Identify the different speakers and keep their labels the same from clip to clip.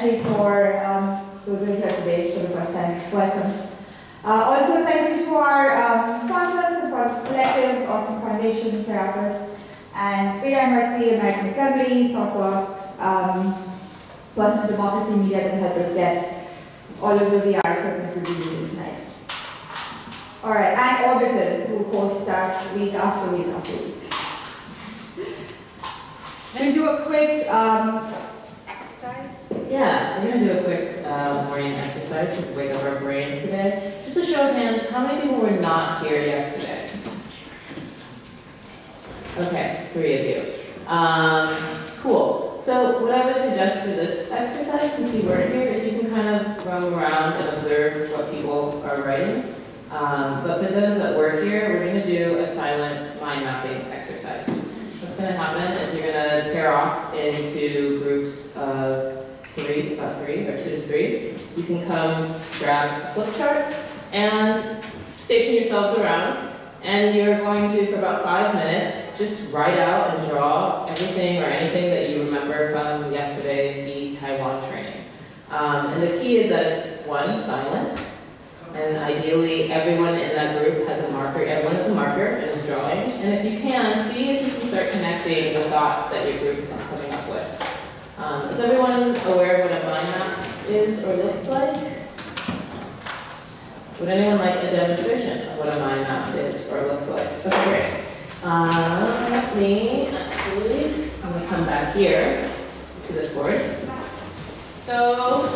Speaker 1: especially for um, those who are here today for the first time. Welcome. Uh, also, thank you to our um, sponsors, the Collective, Awesome Foundation, Serapis, and Speed MRC, American Assembly, ThoughtWorks, um, Personal Democracy Media that helped us get all of the VR equipment we'll be using tonight. All right, and Orbital, who hosts us week after week after week. Let me do a quick um, exercise.
Speaker 2: Yeah, we're going to do a quick uh, morning exercise to wake up our brains today. Just a show of hands, how many people were not here yesterday? Okay, three of you. Um, cool. So what I would suggest for this exercise, since you weren't here, is you can kind of roam around and observe what people are writing. Um, but for those that were here, we're going to do a silent mind mapping exercise. Going to happen is you're going to pair off into groups of three, about three, or two to three. You can come grab a flip chart and station yourselves around. And you're going to, for about five minutes, just write out and draw everything or anything that you remember from yesterday's vTaiwan training. Um, and the key is that it's one, silent, and ideally everyone in that group has a marker, everyone has a marker and is drawing. And if you can, see if you can start connecting the thoughts that your group is coming up with. Um, is everyone aware of what a mind map is or looks like? Would anyone like a demonstration of what a mind map is or looks like? Okay, great. Uh, let me actually, I'm going to come back here to this board. So,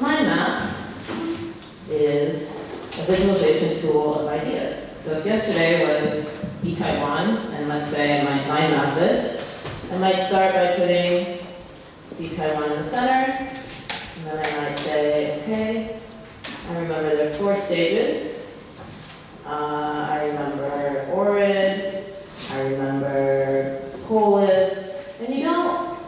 Speaker 2: mind map is a visualization tool of ideas. So if yesterday was vTaiwan, and let's say might mind map this, I might start by putting vTaiwan in the center, and then I might say, okay, I remember there are four stages. Uh, I remember ORID, I remember Polis, and you don't,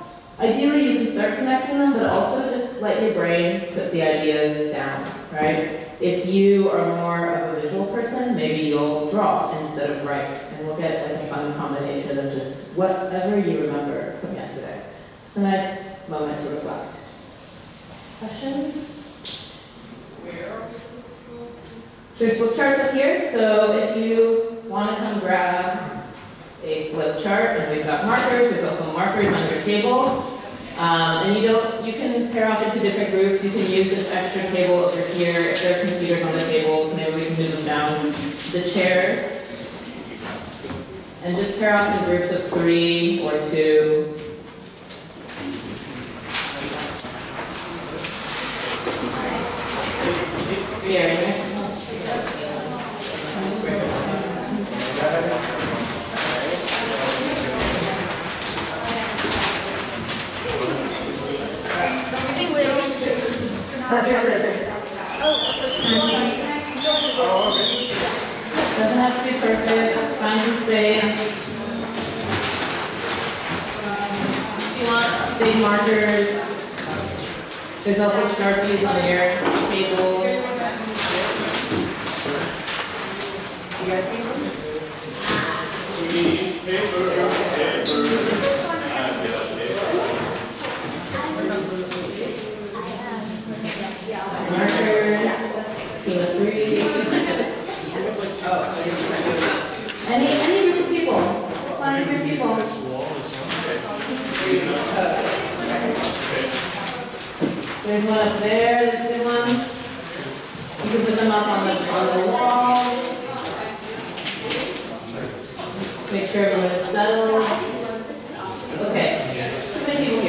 Speaker 2: ideally you can start connecting them, but also just let your brain put the ideas down, right? If you are more of a visual person, maybe you'll draw instead of write, and we'll get like a fun combination of just whatever you remember from yesterday. It's a nice moment to reflect. Questions? Where are we? There's flip charts up here, so if you want to come grab a flip chart, and we've got markers, there's also markers on your table. Um, and you don't, you can pair off into different groups. You can use this extra table over here. If there are computers on the tables, maybe we can move them down the chairs. And just pair off in groups of three or two. Very Doesn't have to be perfect, find some space. Um, if you want big markers, there's also Sharpies on your table. You guys paper, paper. Markers, team of three. Any, any group of people, a group of people. There's one up there, there's one. You can put them up on the, on the wall. Make sure everyone is settled. Okay, too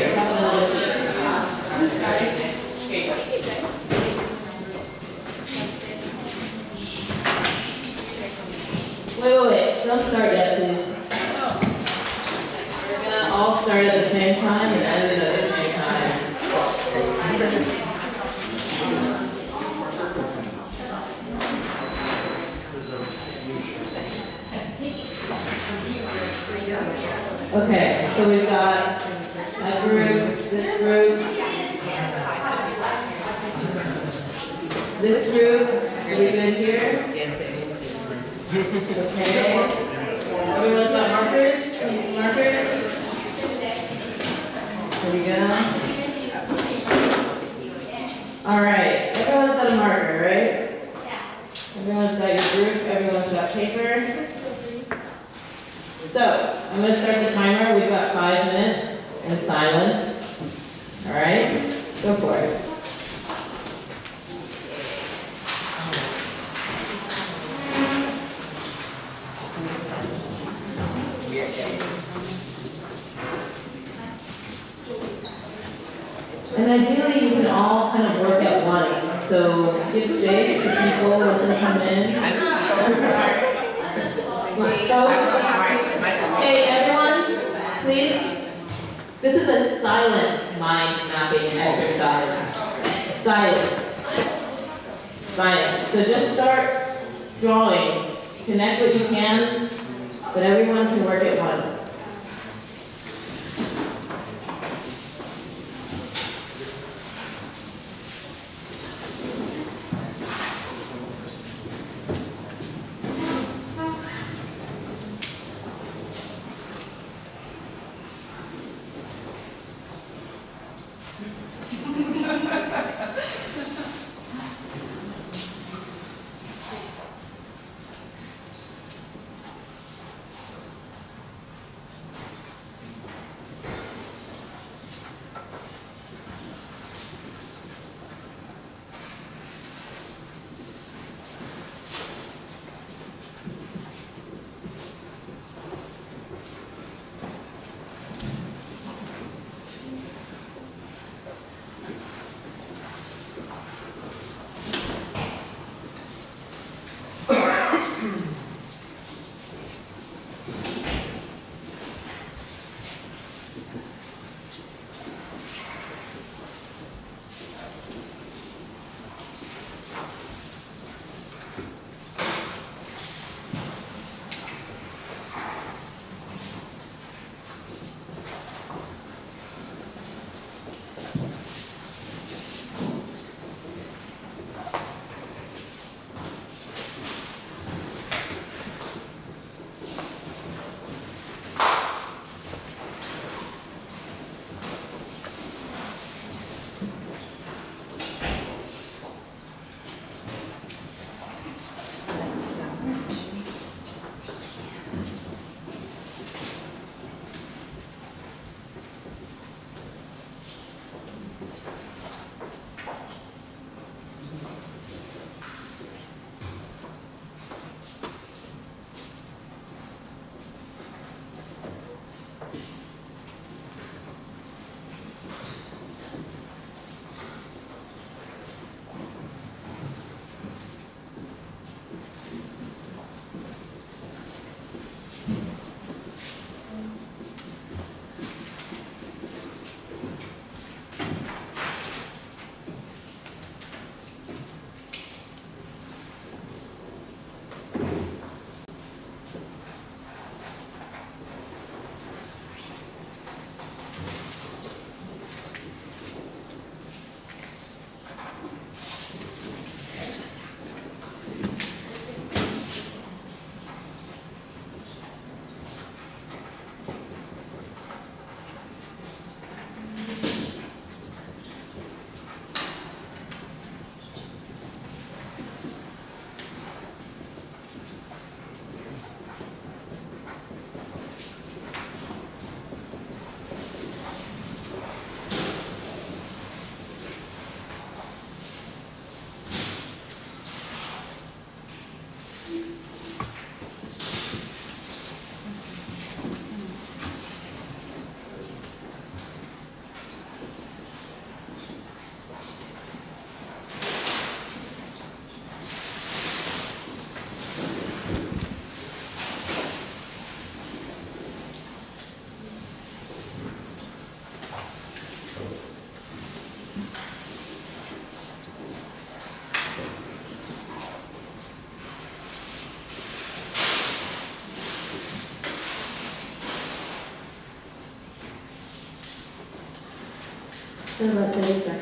Speaker 2: So Serve our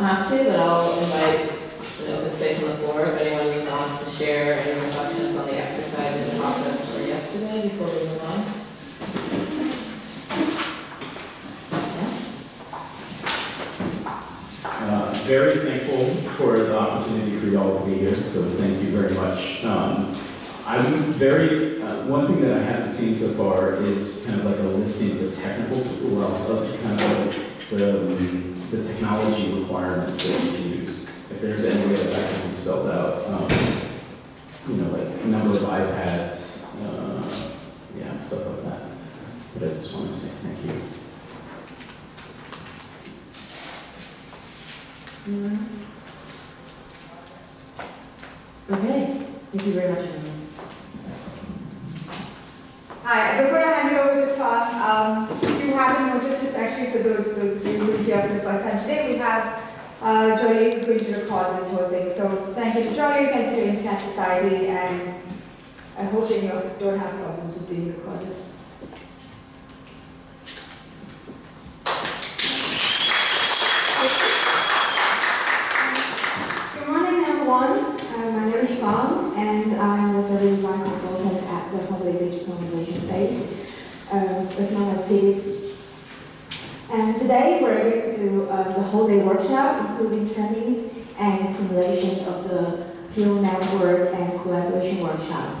Speaker 2: don't have to, but I'll invite an open space on the floor if anyone wants to share any reflections on the exercise and process for yesterday before we move on.
Speaker 3: Uh, very thankful for the opportunity for y'all to be here, so thank you very much. Um, I'm very, uh, one thing that I haven't seen so far is kind of like a listing of the technical, well, of kind of like the, the technology requirements that you can use. If there's any way that that can be spelled out, um, you know, like number of iPads, uh, yeah, stuff like that. But I just want to say thank you.
Speaker 2: Anyone? Okay, thank you very much,
Speaker 1: Hi, before I hand it over to Tom, um, you haven't actually for those, those of you who are here for the first time today, we have uh, Jolly who's going to record this whole thing. So thank you to Jolly, thank you to Internet Society, and I hope that you don't have problems with being recorded.
Speaker 4: Good morning, everyone. Uh, my name is Fang, and I'm a service design consultant at the Public Digital Innovation Space, uh, as known as. Today we're going to do uh, the whole day workshop, including trainings and simulation of the PO network and collaboration workshop.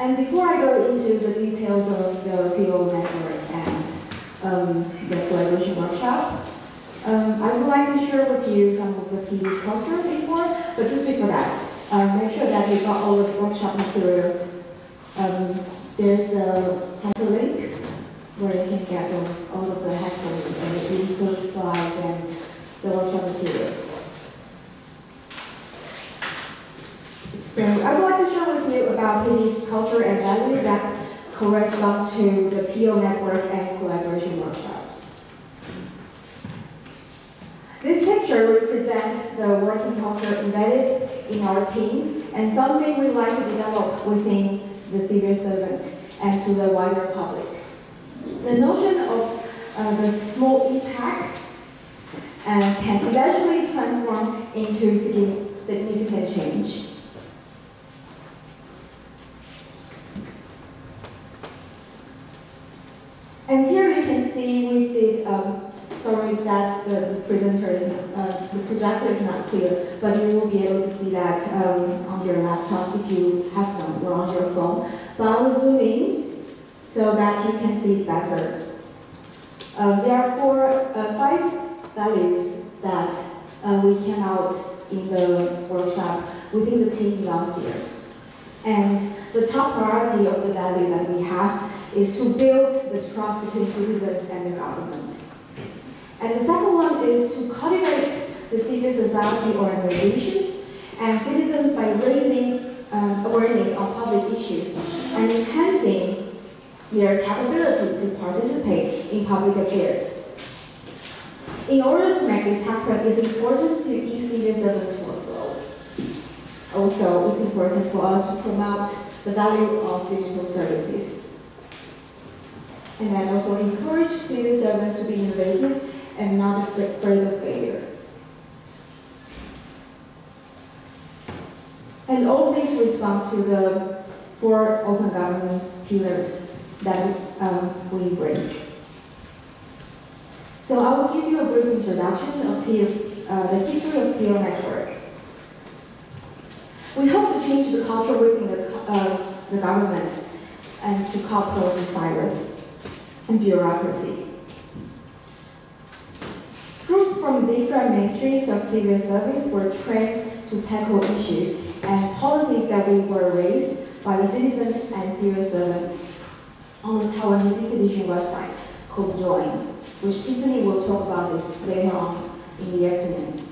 Speaker 4: And before I go into the details of the PO network and um, the collaboration workshop, um, I would like to share with you some of the key culture before, but just before that, um, make sure that you got all the workshop materials. There's a hyperlink where you can get all, of the hyperlinks and the info slides and the workshop materials. So I would like to share with you about PD's culture and values that correspond to the PO network and collaboration workshops. This picture represents the working culture embedded in our team and something we like to develop within the civil servants and to the wider public. The notion of uh, the small impact uh, can eventually transform into significant change. And here you can see we did, um, sorry that's the, the presenter is, uh, the projector is not clear, but you will be able to see that um, on your laptop if you have one or on your phone. But I will zoom in so that you can see it better. Uh, there are four, uh, five values that uh, we came out in the workshop within the team last year. And the top priority of the value that we have is to build the trust between citizens and the government. And the second one is to cultivate the civil society organizations and citizens by raising um, awareness on public issues and enhancing their capability to participate in public affairs. In order to make this happen, it's important to ease civil servants' workflow. Also, it's important for us to promote the value of digital services. And then also encourage civil servants to be innovative and not afraid of failure. And all these respond to the four open government pillars that um, we embrace. So I will give you a brief introduction of uh, the history of PO Network. We hope to change the culture within the, uh, the government and to cut processes and bureaucracies. Groups from different ministries of civil service were trained to tackle issues and policies that were raised by the citizens and civil servants on the Taiwanese Edition website called Join, which Tiffany will talk about this later on in the afternoon.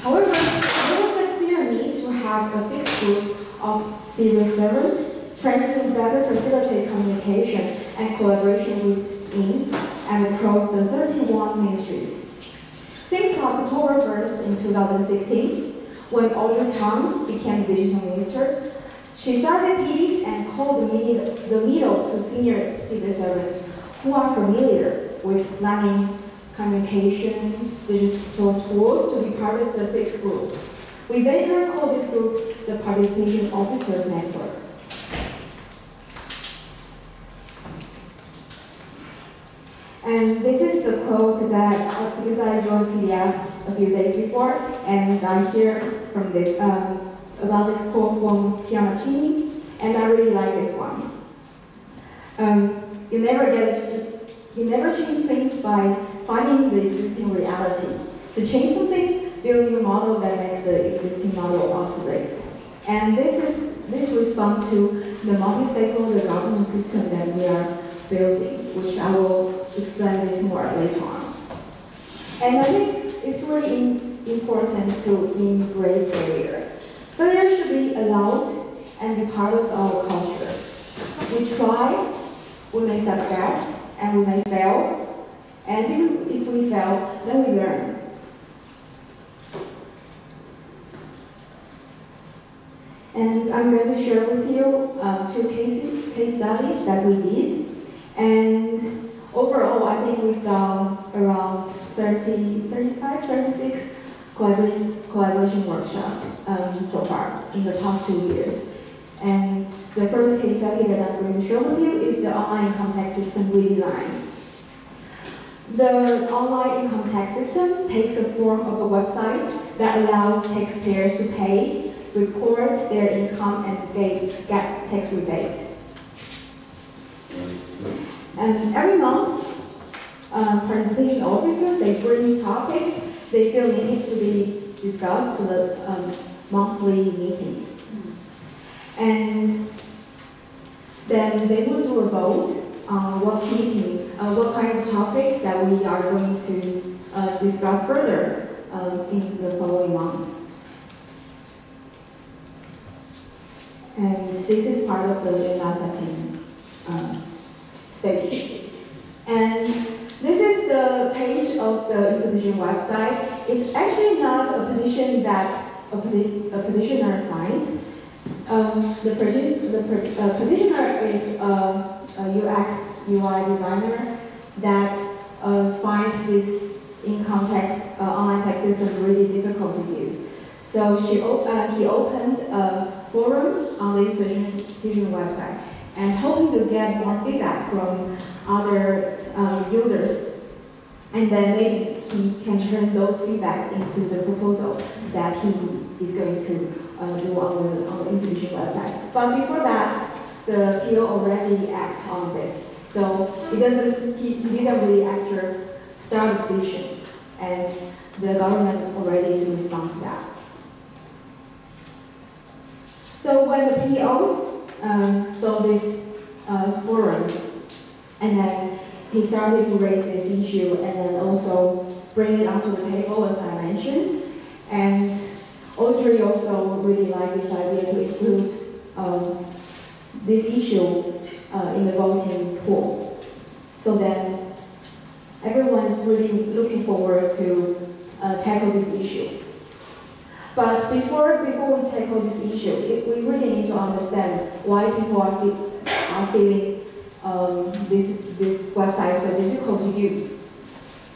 Speaker 4: However, there was a clear need to have a fixed group of civil servants trained to better facilitate communication and collaboration within and across the 31 ministries. Since October 1st in 2016, when Audrey Tang became digital minister, she started PDIS and called the middle to senior civil servants who are familiar with planning, communication, digital tools to be part of the fixed group. We later called this group the Participation Officers Network. And this is the quote that, uh, because I joined PDF a few days before, and I hear from this, um, about this quote from Piamaccini, and I really like this one. Um, you never get, you never change things by finding the existing reality. To change something, build a new model that makes the existing model obsolete. And this is, this responds to the multi-stakeholder governance system that we are building, which I will explain this more later on. And I think it's really im- important to embrace failure. Failure should be allowed and be part of our culture. We try, we may success, and we may fail. And if, if we fail, then we learn. And I'm going to share with you um, two case, case studies that we did. And overall, I think we've done around 30, 35, 36 collaboration, workshops um, so far in the past two years. And the first case study that I'm going to share with you is the online income tax system redesign. The online income tax system takes the form of a website that allows taxpayers to pay, report their income, and get tax rebate. And every month, uh, participation officers, they bring topics they feel needed to be discussed to the um, monthly meeting. And then they will do a vote on what meeting, uh, what kind of topic that we are going to uh, discuss further um, in the following month. And this is part of the agenda setting um, stage. And this is the page of the petition website. It's actually not a petition that a, a petitioner signed. Um, the, the uh, petitioner is a, a UX UI designer that uh, finds this income tax uh, online tax system really difficult to use. So she uh, he opened a forum on the petition website and hoping to get more feedback from other um, users. And then maybe he can turn those feedbacks into the proposal that he is going to uh, do on the, on the institution website. But before that, the PO already act on this. So he doesn't, he, didn't really actually start the petition. And the government already respond to that. So when the POs um, saw this uh, forum, and then he started to raise this issue and then also bring it onto the table as I mentioned. And Audrey also really liked this idea to include um, this issue uh, in the voting pool. So then everyone is really looking forward to uh, tackle this issue. But before, before we tackle this issue, it, we really need to understand why people are, fe- are feeling um, this, this website so difficult to use.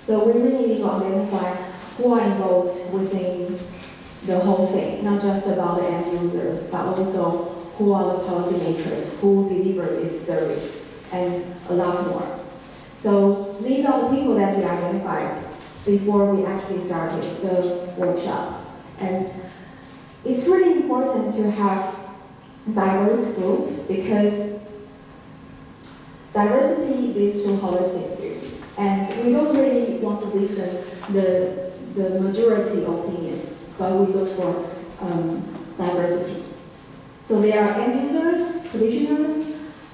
Speaker 4: So we really need to identify who are involved within the whole thing, not just about the end users, but also who are the policymakers, who deliver this service, and a lot more. So these are the people that we identified before we actually started the workshop. And it's really important to have diverse groups because diversity leads to holistic view. And we don't really want to listen the, the majority of opinions, but we look for um, diversity. So there are end users, petitioners,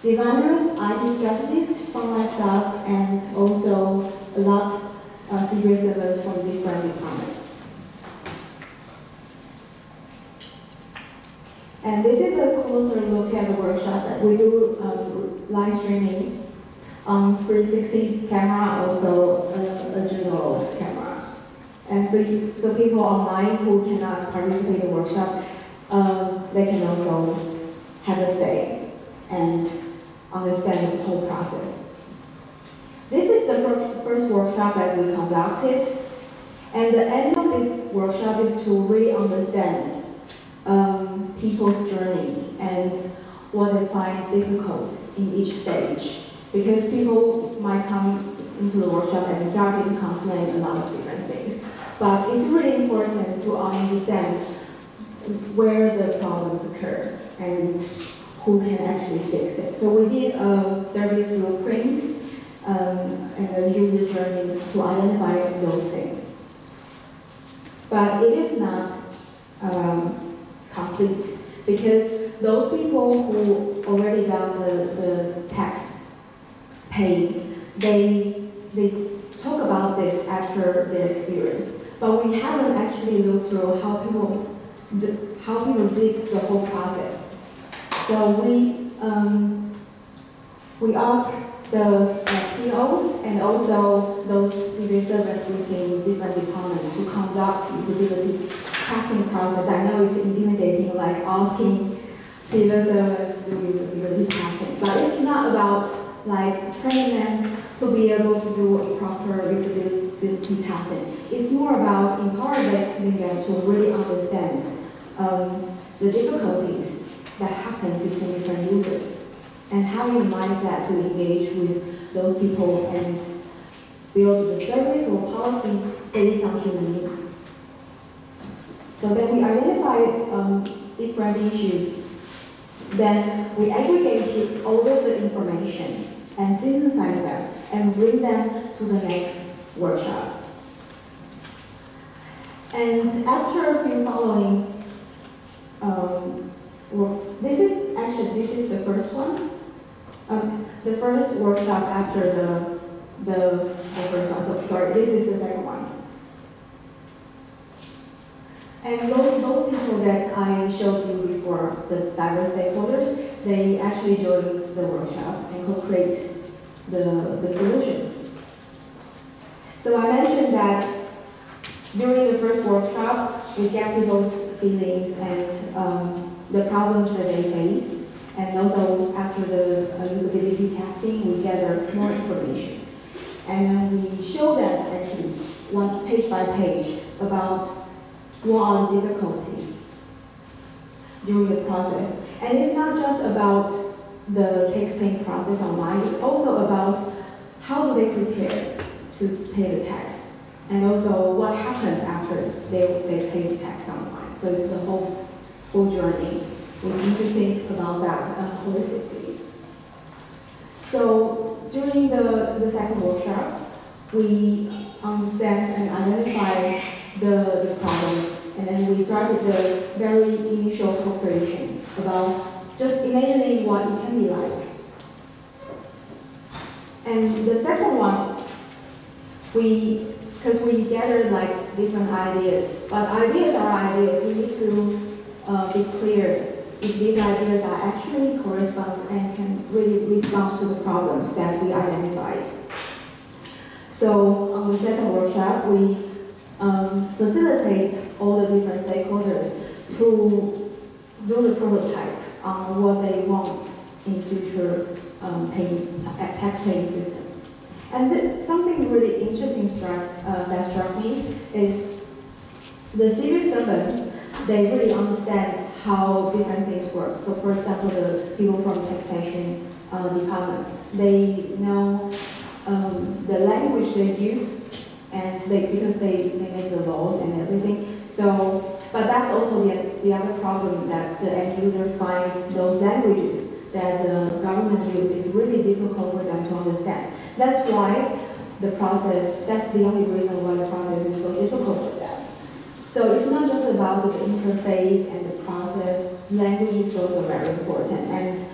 Speaker 4: designers, IT strategists, frontline staff, and also a lot uh, civil servants from different departments. And this is a closer look at the workshop that we do um, live streaming on 360 camera, also a, a general camera. And so, you, so people online who cannot participate in the workshop, uh, they can also have a say and understand the whole process. This is the fir- first workshop that we conducted, and the aim of this workshop is to really understand um, people's journey and what they find difficult in each stage. Because people might come into the workshop and start to complain a lot of different things. But it's really important to understand where the problems occur and who can actually fix it. So we did a service blueprint um, and a user journey to identify those things. But it is not um, complete because those people who already done the, the tax paying, they, they talk about this after their experience. But we haven't actually looked through how people, d- how people did the whole process. So we, um, we asked the uh, POs and also those civil servants within different departments to conduct usability testing process. I know it's intimidating, like asking civil servants to do usability testing, but it's not about like training them to be able to do a proper usability testing. It's more about empowering them to really understand um, the difficulties that happens between different users and how you minimize that to engage with those people and build the service or policy based on human needs. So then we identified um, different issues. Then we aggregated all of the information and synthesized them and bring them to the next workshop. And after a few following, um, well, this is actually this is the first one. Um, the first workshop after the the, the first one. So sorry, this is the second one. And those, those people that I showed you before, the diverse stakeholders, they actually joined the workshop and co-create the, the solutions. So I mentioned that during the first workshop, we get people's feelings and um, the problems that they face. And also after the uh, usability testing, we gather more information. And then we show them actually one page by page about what are the difficulties during the process. And it's not just about the tax paying process online, it's also about how do they prepare to pay the tax, and also what happened after they, they pay the tax online. So it's the whole, whole journey. We need to think about that uh, holistically. So during the, the second workshop, we understand and identify the, the problems, and then we started the very initial cooperation about just imagining what it can be like. And the second one, we, because we gathered like different ideas, but ideas are ideas. We need to uh, be clear if these ideas are actually correspond and can really respond to the problems that we identified. So on the second workshop, we um, facilitate all the different stakeholders to do the prototype on what they want in future um, tax paying system. And th- something really interesting struck, uh, that struck me is the civil servants, they really understand how different things work. So for example, the people from taxation uh, department, they know um, the language they use and they, because they, they make the laws and everything. So, but that's also the, the other problem that the end user finds those languages that the government use is really difficult for them to understand. That's why the process, that's the only reason why the process is so difficult for them. So it's not just about the interface and the language is also very important. And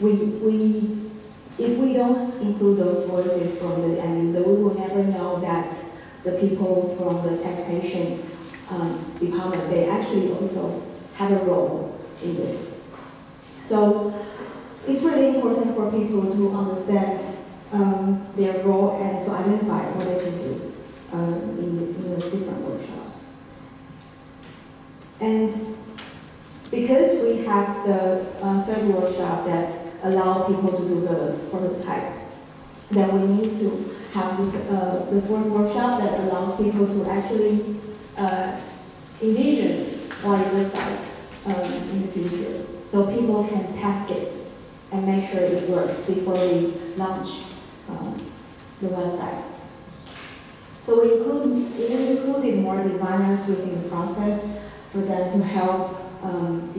Speaker 4: we, we, if we don't include those voices from the end user, we will never know that the people from the taxation um, department, they actually also have a role in this. So it's really important for people to understand um, their role and to identify what they can do um, in, in the different workshops. And because we have the uh, third workshop that allow people to do the prototype, then we need to have this, uh, the fourth workshop that allows people to actually uh, envision what it looks like um, in the future. So people can test it and make sure it works before we launch um, the website. So we include, included more designers within the process for them to help um,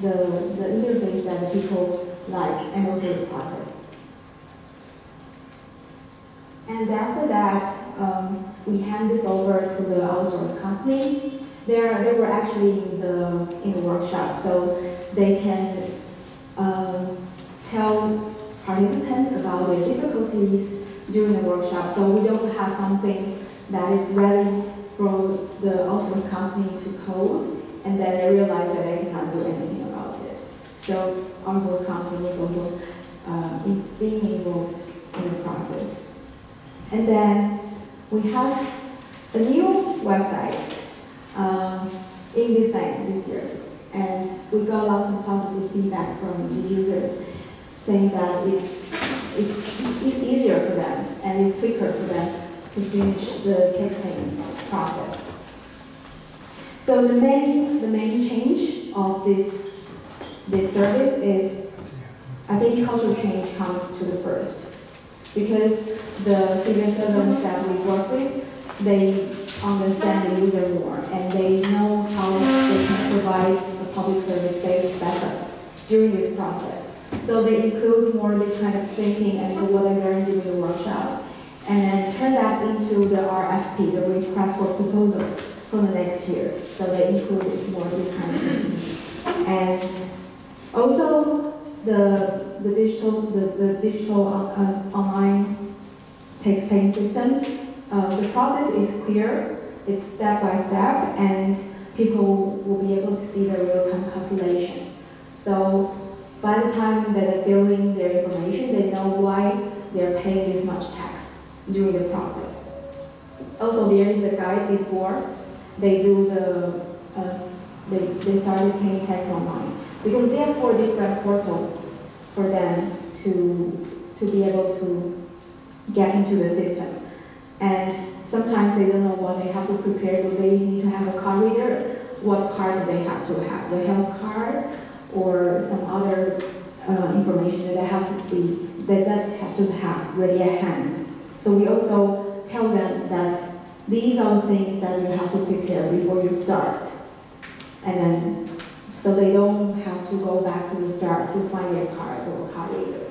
Speaker 4: the, the interface that people like and also the process. And after that, um, we hand this over to the outsource company. They're, they were actually in the, in the workshop, so they can um, tell participants about their difficulties during the workshop. So we don't have something that is ready for the outsource company to code, and then they realize that they cannot do anything about it. So outsource company is also in- being involved in the process. And then we have a new website um, in this bank this year. And we got lots of positive feedback from the users saying that it's, it's, it's easier for them and it's quicker for them to finish the tax payment process. So the main, the main change of this, this service is, I think cultural change comes to the first. Because the civil servants that we work with, they understand the user more and they know how they can provide the public service better during this process. So they include more this kind of thinking and what they learned during the workshops and then turn that into the RFP, the request for proposal for the next year. So they included more of this kind of thinking. And also the, the digital, the, the digital uh, online tax paying system, uh, the process is clear, it's step by step, and people will be able to see the real-time calculation. So by the time that they fill in their information, they know why they're paying this much tax during the process. Also, there is a guide before they do the, uh, they, they started paying tax online. Because there are four different portals for them to, to be able to get into the system. And sometimes they don't know what they have to prepare. Do they need to have a card reader? What card do they have to have? The health card or some other uh, information that they have to be that, that have to have ready at hand. So we also tell them that these are the things that you have to prepare before you start. And then so they don't have to go back to the start to find their cards or card reader.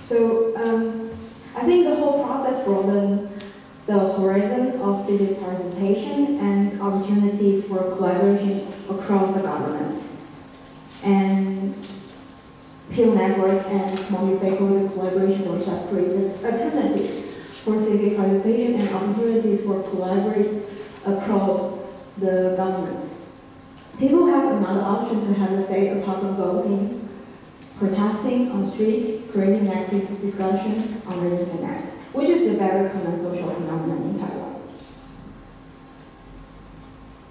Speaker 4: So um, I think the whole process broadened the horizon of civic participation and opportunities for collaboration across the government. And PO Network and multi-stakeholder collaboration workshop created alternatives for civic participation and opportunities for collaboration across the government. People have another option to have a say apart from voting, protesting on streets, creating active discussion on the internet, which is a very common social phenomenon in Taiwan.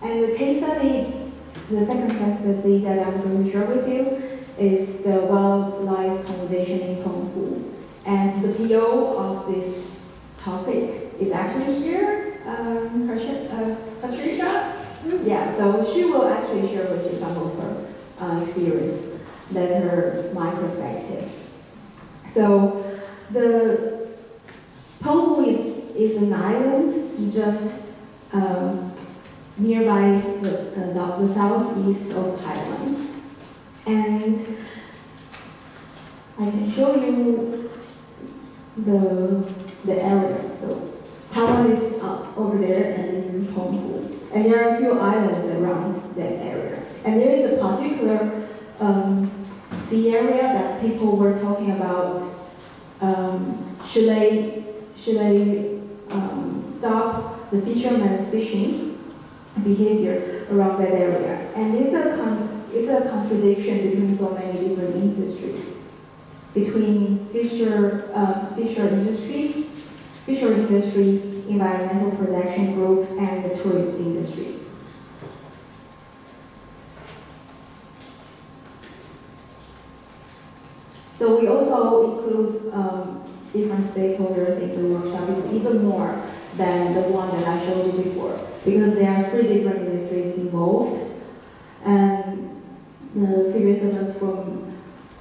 Speaker 4: And the case study, the second case study that I'm going to share with you is the wildlife conservation in Penghu. And the PO of this topic is actually here, um, Patricia. Uh, Patricia? Yeah, so she will actually share with you some of her uh, experience, that her, my perspective. So the Penghu is, is an island just um, nearby the, uh, the southeast of Taiwan. And I can show you the, the area. So Taiwan is up over there and this is Penghu. And there are a few islands around that area. And there is a particular um, sea area that people were talking about. Um, should they, should they um, stop the fishermen's fishing behavior around that area? And it's a, it's a contradiction between so many different industries. Between fisher, uh, fisher industry, fisher industry, environmental protection groups, and the tourist industry. So we also include um, different stakeholders in the workshop. It's even more than the one that I showed you before because there are three different industries involved, and the civil servants from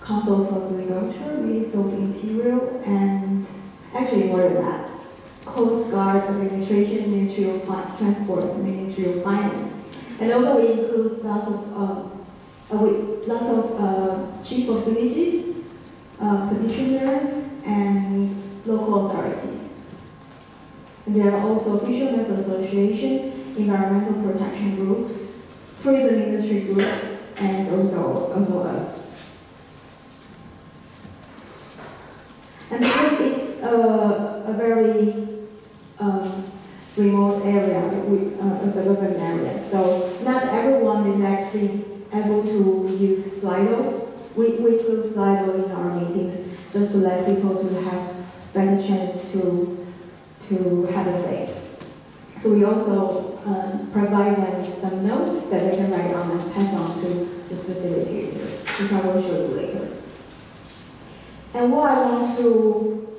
Speaker 4: Council of Agriculture, Ministry of Interior, and actually more than that, Coast Guard Administration, Ministry of Transport, Ministry of Finance. And also we include lots of, um, uh, we, lots of uh, chief of villages, uh, petitioners, and local authorities. And there are also fishermen's association, environmental protection groups, tourism industry groups, and also, also us. And because it's a, a very um, remote area, we, uh, a suburban area, so not everyone is actually able to use Slido. We, we use Slido in our meetings just to let people to have better chance to, to have a say. So we also um, provide them some notes that they can write on and pass on to the facilitator, which I will show you later. And what I want to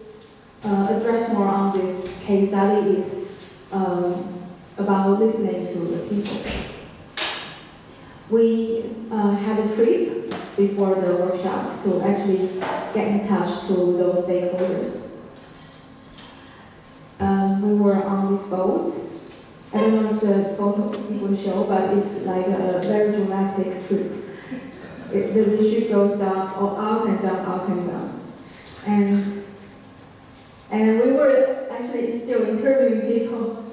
Speaker 4: uh, address more on this case study is um, about listening to the people. We uh, had a trip before the workshop to actually get in touch to those stakeholders. Um, we were on this boat. I don't know if the photo will show, but it's like a very dramatic trip. It, the, the ship goes down, or up and down, up and down. And, and we were actually still interviewing people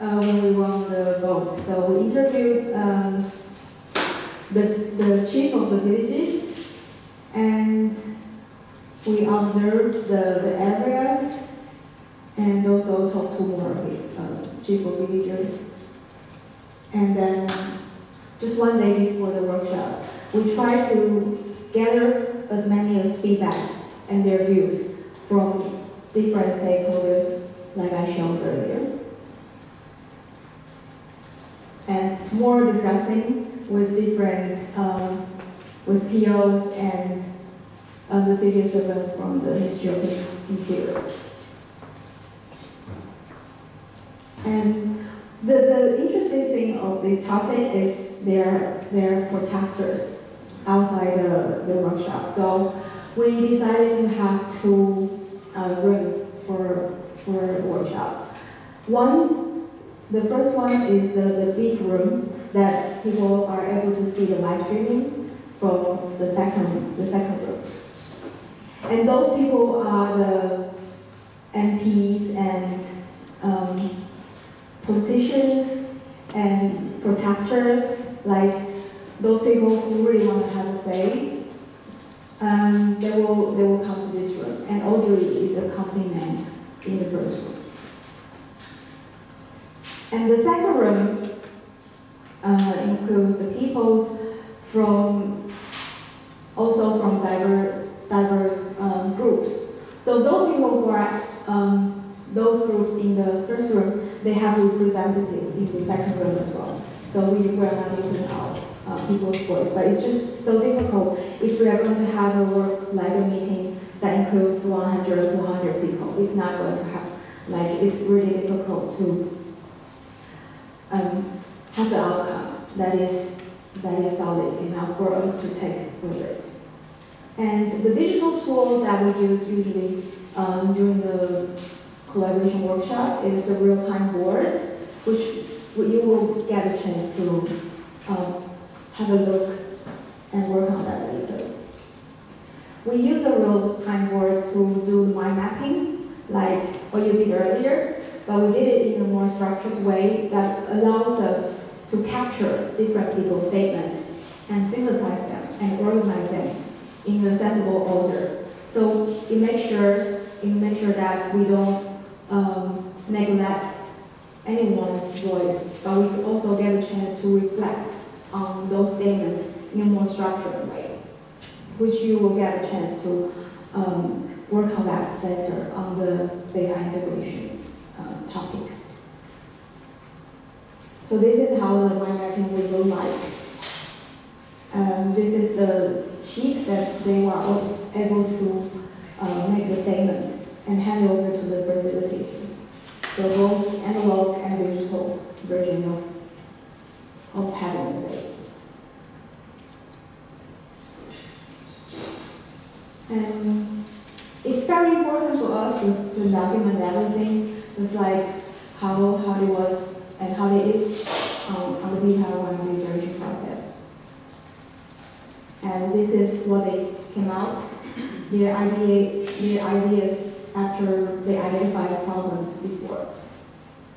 Speaker 4: uh, when we won the vote. So we interviewed um, the, the chief of the villages, and we observed the, the areas, and also talked to more uh, chief of villagers. And then, just one day before the workshop, we try to gather as many as feedback and their views from different stakeholders, like I showed earlier. And more discussing with different, um, with POs and uh, the civil servants from the Ministry of the Interior. And the, the interesting thing of this topic is they're, they're protesters outside the, the workshop. So we decided to have two uh, rooms for, for workshop. One, the first one is the, the big room that people are able to see the live streaming from the second, the second room. And those people are the MPs and um, politicians and protesters, like those people who really want to have a say, um, they will they will come to this room. And Audrey is a company man in the first room. And the second room uh, includes the peoples from also from diverse diverse um, groups. So those people who are um, those groups in the first room, they have representative in the second room as well. So we were not using our uh, people's voice, but it's just so difficult if we are going to have a work like a meeting that includes 100 or 200 people. It's not going to have like it's really difficult to um, have the outcome that is that is solid enough for us to take further. And the digital tool that we use usually um, during the collaboration workshop is the real-time board, which you will get a chance to um, have a look and work on that later. We use a real-time board to do mind mapping, like what you did earlier, but we did it in a more structured way that allows us to capture different people's statements and synthesize them and organize them in a sensible order. So it makes sure it makes sure that we don't um, neglect anyone's voice, but we also get a chance to reflect on those statements in a more structured way, which you will get a chance to um, work on that later on the data integration uh, topic. So this is how the mind mapping will look like. Um, this is the sheet that they were able to uh, make the statements and hand over to the facilitators. So both analog and digital version of, of heaven's sake. And um, it's very important to us to, to love him and everything, just like how, how it was and how it is um, on the detail and liberation process. And this is what they came out, their, idea, their ideas after they identified the problems before.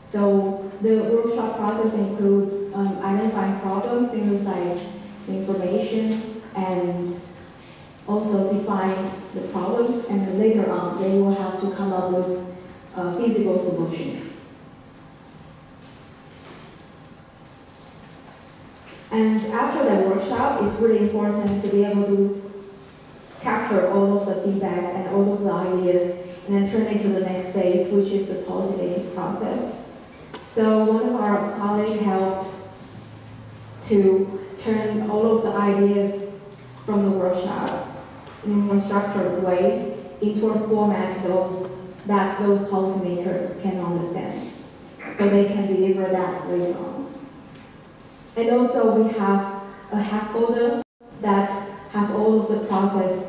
Speaker 4: So the workshop process includes um, identifying problem, synthesize information, and also define the problems, and then later on, they will have to come up with uh, feasible solutions. And after that workshop, it's really important to be able to capture all of the feedback and all of the ideas, and then turn it to the next phase, which is the policy-making process. So one of our colleagues helped to turn all of the ideas from the workshop in a more structured way into a format those, that those policymakers can understand, so they can deliver that later on. And also, we have a Hackfoldr that have all of the process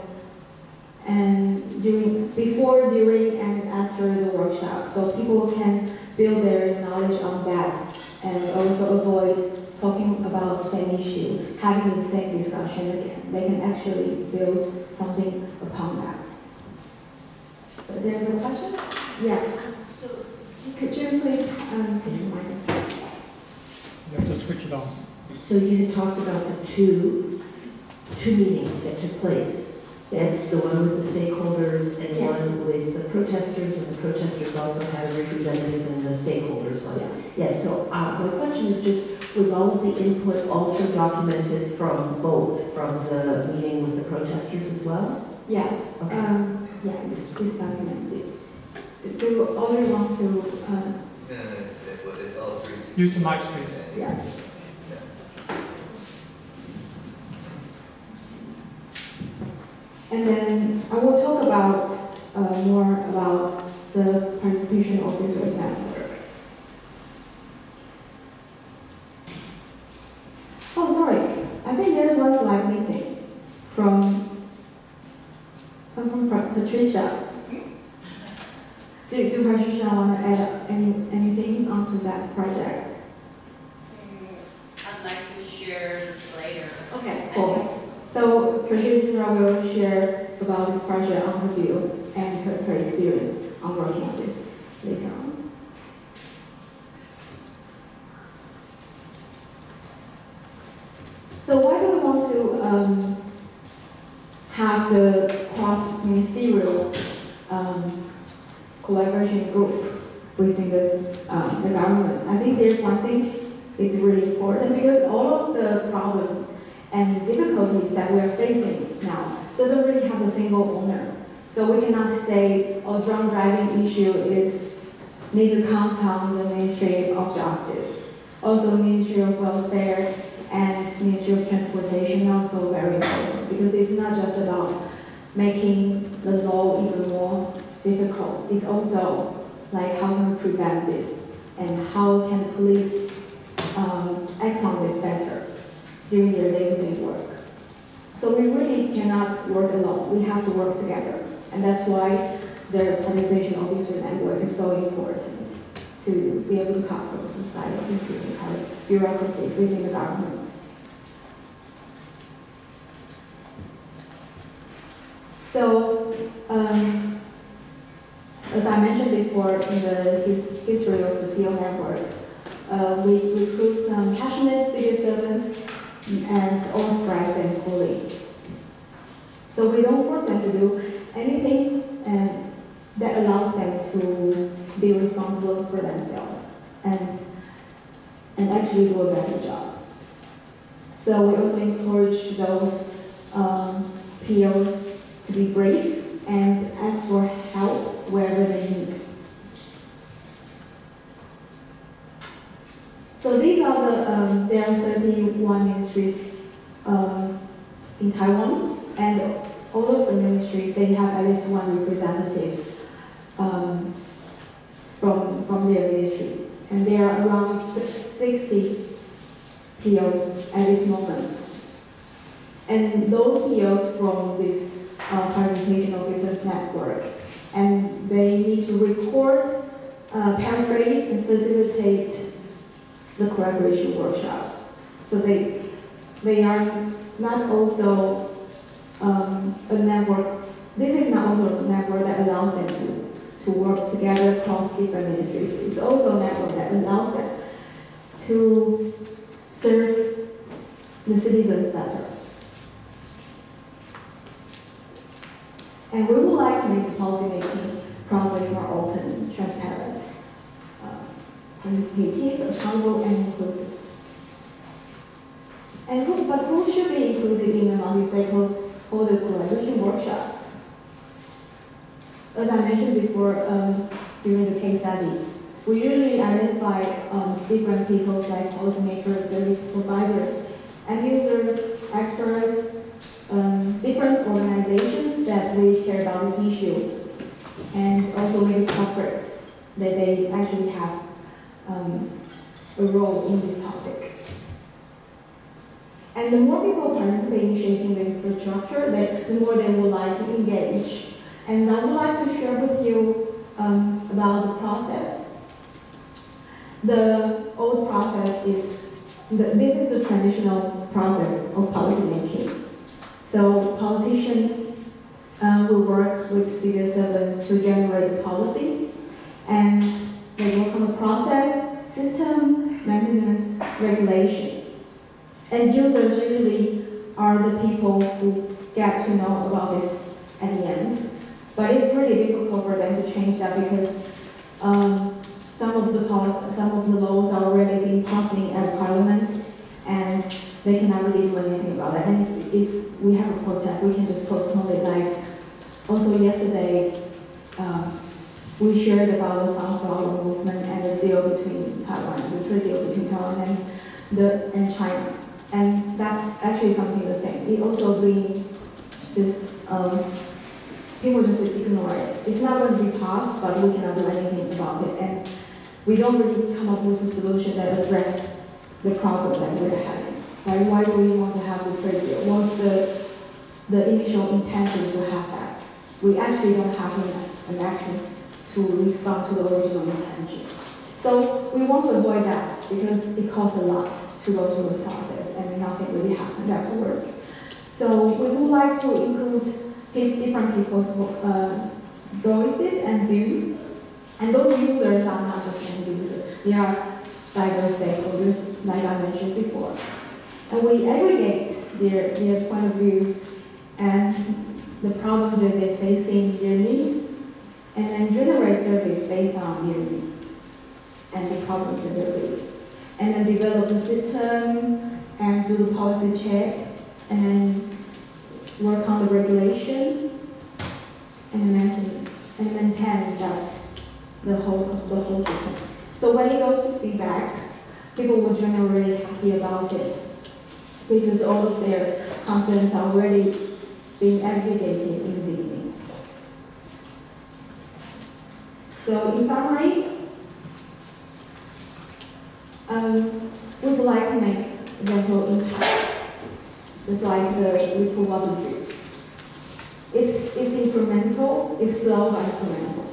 Speaker 4: and during, before, during, and after the workshop. So people can build their knowledge on that and also avoid talking about the same issue, having the same discussion again. They can actually build something upon that. So there's a question? Yeah.
Speaker 5: So,
Speaker 4: Could you please, um, take the mic?
Speaker 6: You have to switch it on.
Speaker 5: so you talked about the two, two meetings that took place. Yes, the one with the stakeholders and
Speaker 4: Yeah.
Speaker 5: one with the protesters, and the protesters also had a representative in the stakeholders one. Yes, so, uh, my question is just, was all of the input also documented from both, from the meeting with the protesters as well?
Speaker 4: Yes,
Speaker 5: Okay.
Speaker 4: um, yeah, it's, it's documented. Do you only want to, uh,
Speaker 7: No, no, no, it's all three.
Speaker 6: Use the mic, please.
Speaker 4: yeah. And then I will talk about, uh, more about the participation officers network. Oh, sorry, I think there's one slide missing from, uh, from Patricia. Do, do Patricia want to add any, anything onto that project?
Speaker 8: I'd like to share later.
Speaker 4: Okay, cool. So Patricia will share about this project on her view and her, her experience on working on this later on. So why do we want to um, have the cross-ministerial um, collaboration group within this, um, the government? I think there's one thing is really important because all of the problems and the difficulties that we are facing now doesn't really have a single owner. So we cannot say, oh, drunk driving issue is need to count on the Ministry of Justice. Also, Ministry of Welfare and Ministry of Transportation also very important because it's not just about making the law even more difficult. It's also like how can we prevent this and how can the police um, act on this better during their day-to-day work. So we really cannot work alone. We have to work together. And that's why the participation officer network is so important to be able to cut those silos, including current bureaucracies within the government. So, um, as I mentioned before, in the his- history of the PO network, uh, we recruit some passionate civil servants and authorize them fully. So we don't force them to do anything and that allows them to be responsible for themselves and, and actually do a better job. So we also encourage those um, POs to be brave and ask for help wherever they need. So these are the, um, there are 31 ministries um, in Taiwan, and all of the ministries, they have at least one representative um, from, from their ministry. And there are around 60 POs at this moment. And those POs from this uh, Officers Network, and they need to record, uh, paraphrase, and facilitate the collaboration workshops. So they, they are not also um, a network this is not also a network that allows them to, to work together across different ministries. It's also a network that allows them to serve the citizens better. And we would like to make the policymaking process more open, transparent, uh, participative, accountable, and inclusive. And who, but who should be included in the multi-stakeholder collaboration workshop? As I mentioned before, um, during the case study, we usually identify um, different people like policymakers, service providers, end users, experts, um, different organizations that really care about this issue, and also maybe corporates that they actually have um, a role in this topic. And the more people participate in shaping the infrastructure, the, more they will like to engage. And I would like to share with you um, about the process. The old process is, the, this is the traditional process of policy making. So politicians uh, will work with civil servants to generate policy, and they work on the process, system, maintenance, regulation. And users usually are the people who get to know about this at the end. But it's really difficult for them to change that because um, some of the some of the laws are already being passed in Parliament, and they cannot really do anything about it. And if, if we have a protest, we can just postpone it. Like also yesterday, we shared about the sunflower movement and the deal between Taiwan, the trade deal between Taiwan and the and China. And that's actually something the same. It also being just um, people just ignore it. It's not going to be passed, but we cannot do anything about it. And we don't really come up with a solution that address the problem that we're having. Like why do we want to have the trade deal? What's the the initial intention to have that? We actually don't have an action to respond to the original intention. So we want to avoid that because it costs a lot to go through the process and nothing really happens afterwards. So we would like to include different people's uh, voices and views. And those users are not just end users, they are diverse stakeholders, like I mentioned before. And we aggregate their, their point of views and the problems that they're facing, their needs, and then generate surveys based on their needs and the problems that they're facing. And then develop the system and do the policy check and then work on the regulation and maintain, and maintain that the whole the whole system. So when it goes to feedback, people will generally happy about it because all of their concerns are already being aggregated in the So in summary, um, we would like to make rental impact, just like the Little Water Drip. It's, it's incremental, it's slow but incremental.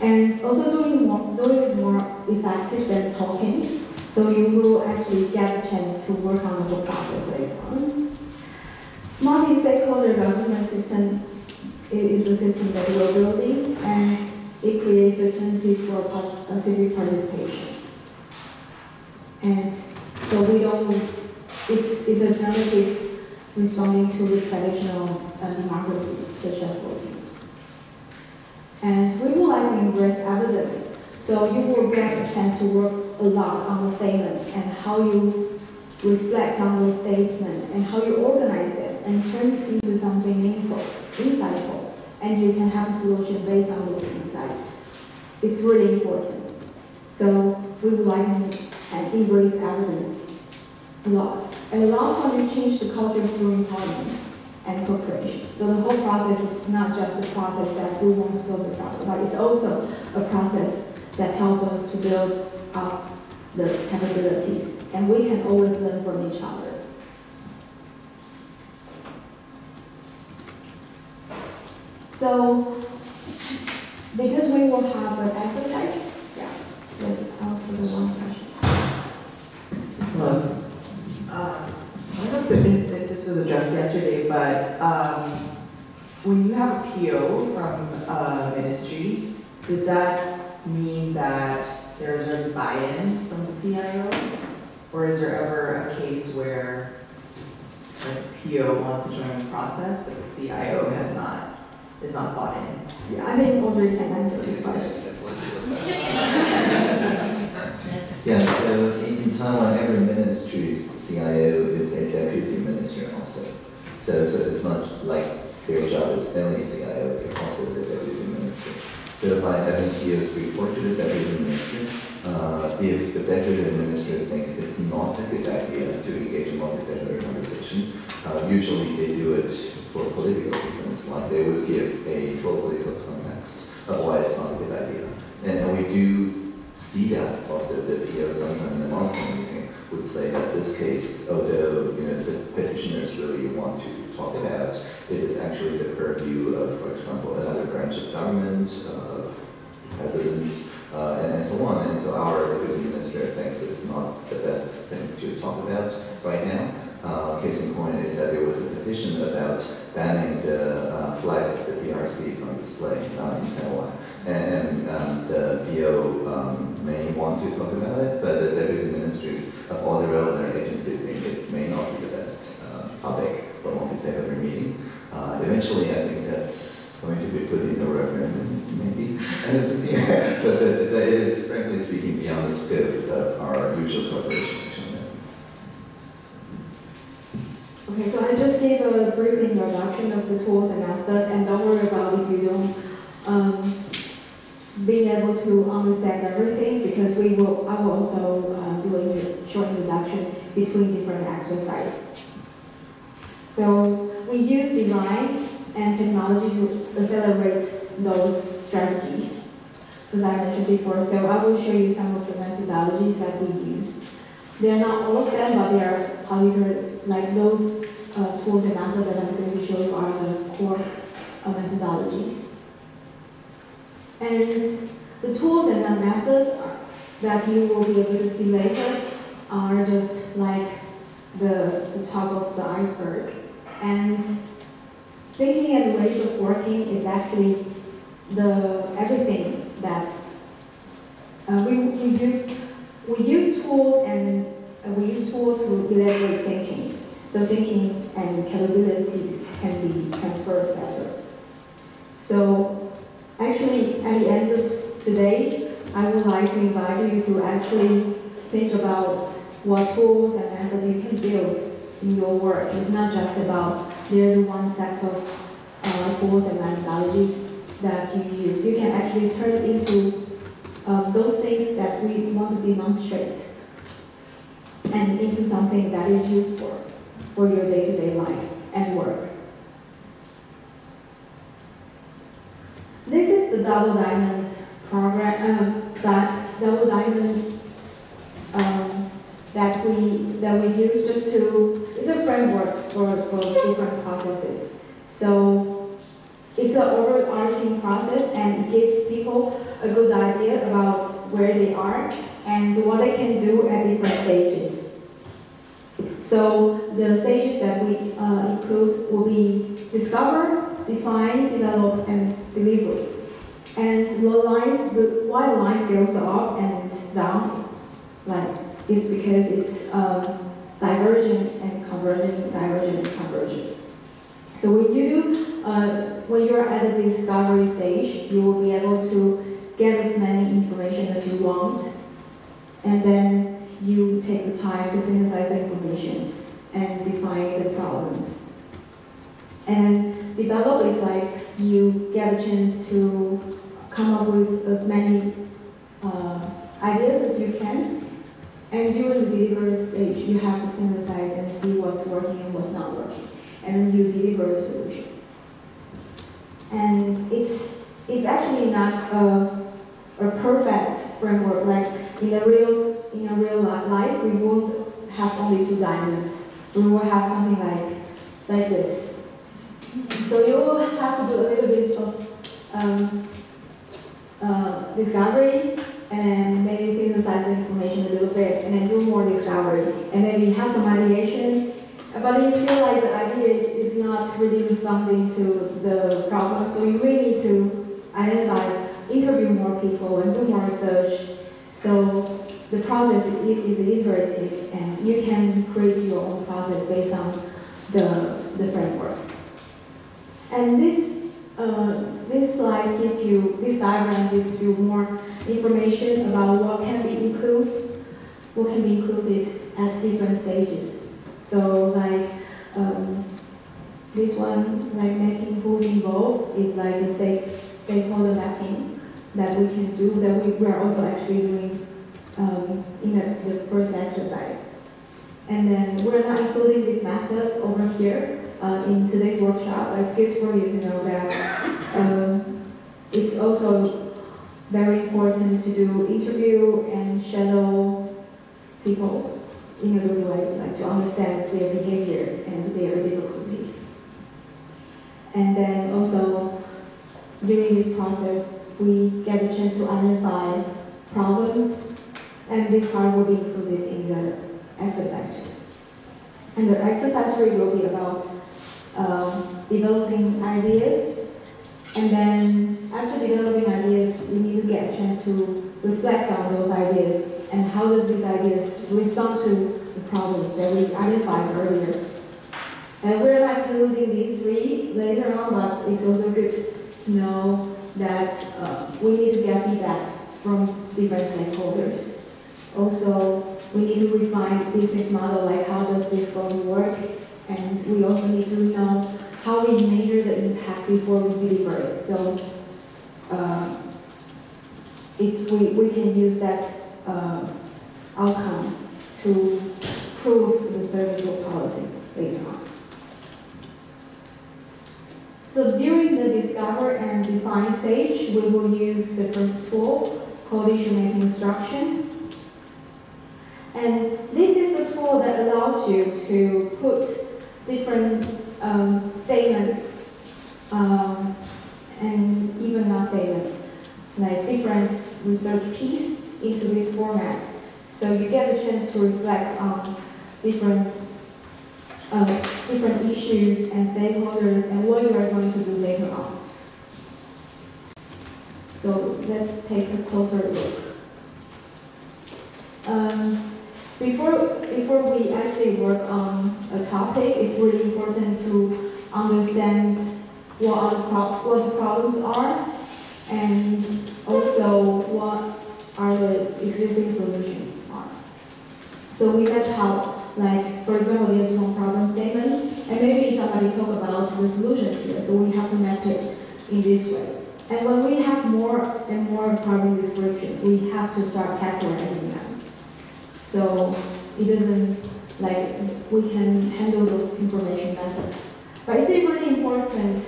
Speaker 4: And also doing more, doing is more effective than talking, so you will actually get a chance to work on the whole process later on. Multi-stakeholder government system is a system that we're building, and it creates opportunities for uh, civic participation. And so we don't, it's, it's alternative responding to the traditional uh, democracy, such as voting. And we would like to embrace evidence, so you will get a chance to work a lot on the statements and how you reflect on those statements and how you organize it and turn it into something meaningful, insightful, and you can have a solution based on those insights. It's really important. So we would like to and embrace evidence a lot. And the last one is change the culture through empowerment and cooperation. So the whole process is not just the process that we want to solve the problem, but it's also a process that helps us to build up the capabilities. And we can always learn from each other. So, because we will have an exercise, yeah, let's answer the one question.
Speaker 9: Hello. Uh, I don't know if this was addressed yesterday, but um, when you have a PO from a ministry, does that mean that there's a buy-in from the CIO? Or is there ever a case where the PO wants to join the process, but the CIO has not, is not bought in?
Speaker 4: Yeah, I think Audrey can answer this question.
Speaker 7: Yeah, so in Taiwan, every ministry's CIO is a deputy minister also. So, so it's not like their job is only CIO, they're also the deputy minister. So by having POs report to the deputy minister, uh, if the deputy minister thinks it's not a good idea to engage in multi-stakeholder conversation, uh, usually they do it for political reasons, like they would give a full political context of why it's not a good idea. And, and we do see that also the PO sometime in the marketing meeting would say that this case, although, you know, the petitioners really want to talk about, it is actually the purview of, for example, another branch of government, of president, uh, and, and so on. And so our deputy minister thinks it's not the best thing to talk about right now. Uh, case in point is that there was a petition about banning the uh, flag of the PRC from display uh, in Taiwan. And um, the PO um, may want to talk about it, but the deputy ministries of all the relevant agencies think it may not be the best uh, topic for multi-stakeholder meeting. Uh, eventually, I think that's going to be put in the referendum, maybe, end of this year. but that that is, frankly speaking, beyond the scope of our usual cooperation action methods.
Speaker 4: So I just gave a brief introduction of the tools and methods, and don't worry about if you don't um, being able to understand everything, because we will, I will also uh, do a short introduction between different exercises. So we use design and technology to accelerate those strategies, as I mentioned before. So I will show you some of the methodologies that we use. They're not all of them, but they are particular, like those uh, tools and methods that I'm going to show you are the core uh, methodologies. And the tools and the methods that you will be able to see later are just like the, the top of the iceberg. And thinking and ways of working is actually the everything that uh, we, we use we use tools and uh, we use tools to elaborate thinking. So thinking and capabilities can be transferred better. So actually, at the end of today, I would like to invite you to actually think about what tools and methods you can build in your work. It's not just about there's one set of uh, tools and methodologies that you use. You can actually turn it into um, those things that we want to demonstrate and into something that is useful for your day-to-day life and work. This is the double diamond program, um, that double diamond um, that we that we use just to. It's a framework for, for different processes. So it's an overarching process and it gives people a good idea about where they are and what they can do at different stages. So the stages that we uh, include will be discover, define, develop, and delivery. And the lines, the why the lines goes up and down, like it's because it's um, divergent and convergent, divergent and convergent. So when you do, uh, when you're at the discovery stage, you will be able to get as many information as you want, and then you take the time to synthesize the information and define the problems. And develop is like you get a chance to come up with as many uh, ideas as you can. And during the delivery stage, you have to synthesize and see what's working and what's not working. And then you deliver a solution. And it's, it's actually not a, a perfect framework. Like in a real, in a real life, we won't have only two diamonds. We will have something like, like this. So you will have to do a little bit of um, uh, discovery and maybe synthesize the information a little bit and then do more discovery and maybe have some ideation. But you feel like the idea is not not really responding to the problem. So you really need to identify, interview more people and do more research. So the process is iterative and you can create your own process based on the, the framework. And this, uh, this slide gives you, this diagram gives you more information about what can be included, what can be included at different stages. So like, um, this one, like mapping who's involved, is like a stake, stakeholder mapping that we can do, that we, we are also actually doing um, in the, first exercise. And then we're not including this method over here uh, in today's workshop, but it's good for you to know that um, it's also very important to do interview and shadow people in a good way, like to understand their behavior and their difficulties. And then also, during this process, we get a chance to identify problems, and this part will be included in the exercise two. And the exercise three will be about um, developing ideas, and then after developing ideas, we need to get a chance to reflect on those ideas and how does these ideas respond to the problems that we identified earlier. And we're like including these three later on, but it's also good to know that uh, we need to get feedback from different stakeholders. Also, we need to refine business model, like how does this going work? And we also need to know how we measure the impact before we deliver it. So, uh, we, we can use that uh, outcome to prove the service or policy later on. So during the discover and define stage, we will use the first tool issue making instruction. And this is a tool that allows you to put different um, statements um, and even not statements, like different research piece into this format. So you get a chance to reflect on different different issues and stakeholders and what you are going to do later on. So let's take a closer look. Um, before, before we actually work on a topic, it's really important to understand what, are the, what the problems are and also what are the existing solutions are. So we match how, like, for example, there's one problem statement, and maybe somebody talk about the solutions here, so we have to map it in this way. And when we have more and more problem descriptions, we have to start categorizing them. So it doesn't, like, we can handle those information better. But it's really important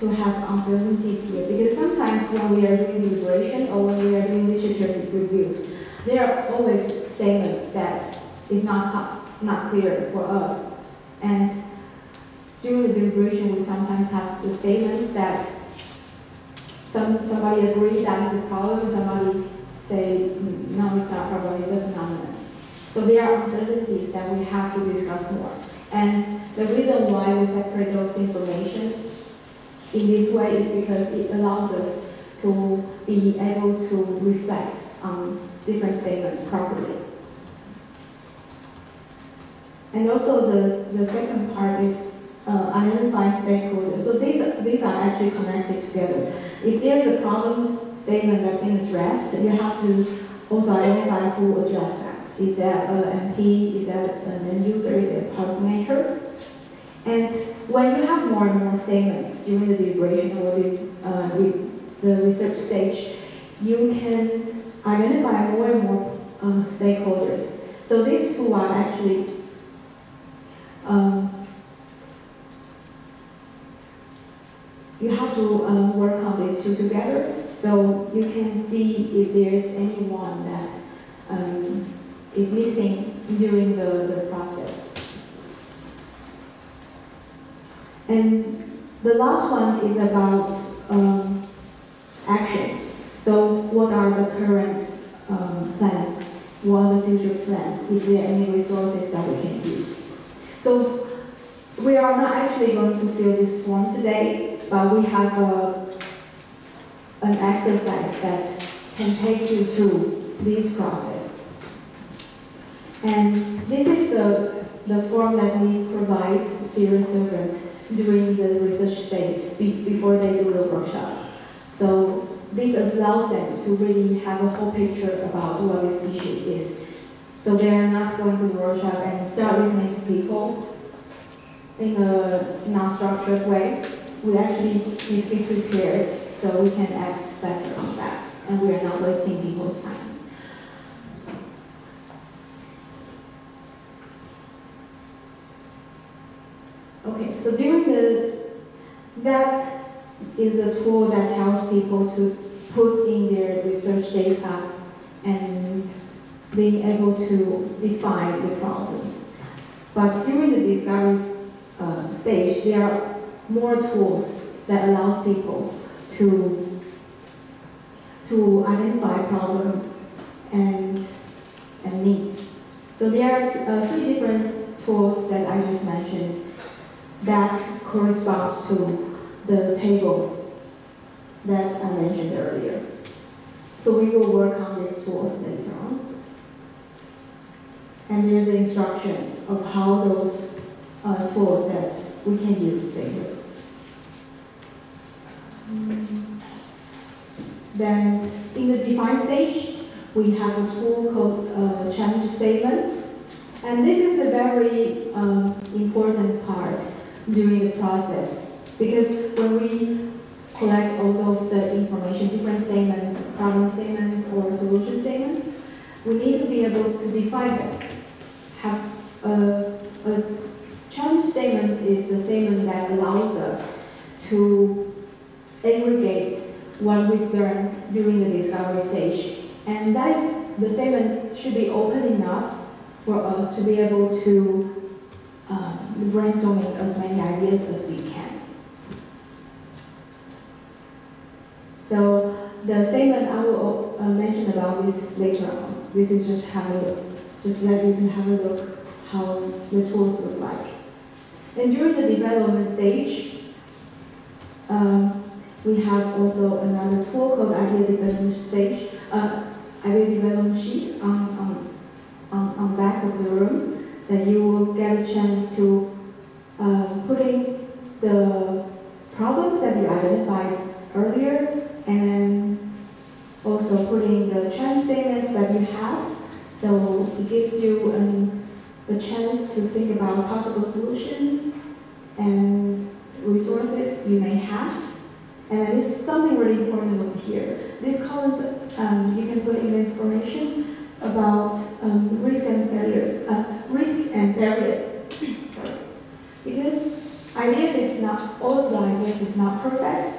Speaker 4: to have uncertainties here, because sometimes when we are doing deliberation or when we are doing literature reviews, there are always statements that is not, not clear for us. And during the deliberation, we sometimes have the statements that some, somebody agree that is a problem, somebody say, "Mm, no, it's not a problem, it's a phenomenon. So there are uncertainties that we have to discuss more. And the reason why we separate those informations in this way is because it allows us to be able to reflect on different statements properly. And also the, the second part is uh, identifying stakeholders. So these, these are actually connected together. If there's a problem statement that's been addressed, you have to also identify who addressed that. Is that an MP? Is that an end user? Is it a policymaker? And when you have more and more statements during the deliberation or the, uh, the, research stage, you can identify more and more uh, stakeholders. So these two are actually um, you have to um, work on these two together so you can see if there's anyone that um, is missing during the, the process. And the last one is about um, actions. So what are the current um, plans? What are the future plans? Is there any resources that we can use? So we are not actually going to fill this form today, but we have a, an exercise that can take you through this process. And this is the, the form that we provide civil servants during the research stage, be, before they do the workshop. So this allows them to really have a whole picture about what this issue is. So they are not going to the workshop and start listening to people in a non-structured way. We actually need to be prepared so we can act better on that, and we are not wasting people's time. Okay, so during the, that is a tool that helps people to put in their research data and being able to define the problems. But during the discovery uh, stage, there are more tools that allows people to, to identify problems and, and needs. So there are uh, three different tools that I just mentioned that correspond to the tables that I mentioned earlier. So we will work on these tools later on. And there's an instruction of how those uh, tools that we can use. Then in the define stage, we have a tool called uh, challenge statements. And this is a very um, important part during the process because when we collect all of the information, different statements, problem statements or solution statements, we need to be able to define them. A, challenge statement is the statement that allows us to aggregate what we've learned during the discovery stage. And that is, the statement should be open enough for us to be able to um, brainstorming as many ideas as we can. So the statement I will uh, mention about this later on. This is just have a look, just let you have a look how the tools look like. And during the development stage, um, we have also another tool called idea development stage, uh, idea development sheet on, on, on, on back of the room that you will get a chance to uh, put in the problems that you identified earlier and also putting the challenge statements that you have. So it gives you an, a chance to think about possible solutions and resources you may have. And this is something really important over here. These columns, um, you can put in the information about um, risk and barriers, uh, risk and barriers. Sorry. Because ideas is not, all of the ideas is not perfect,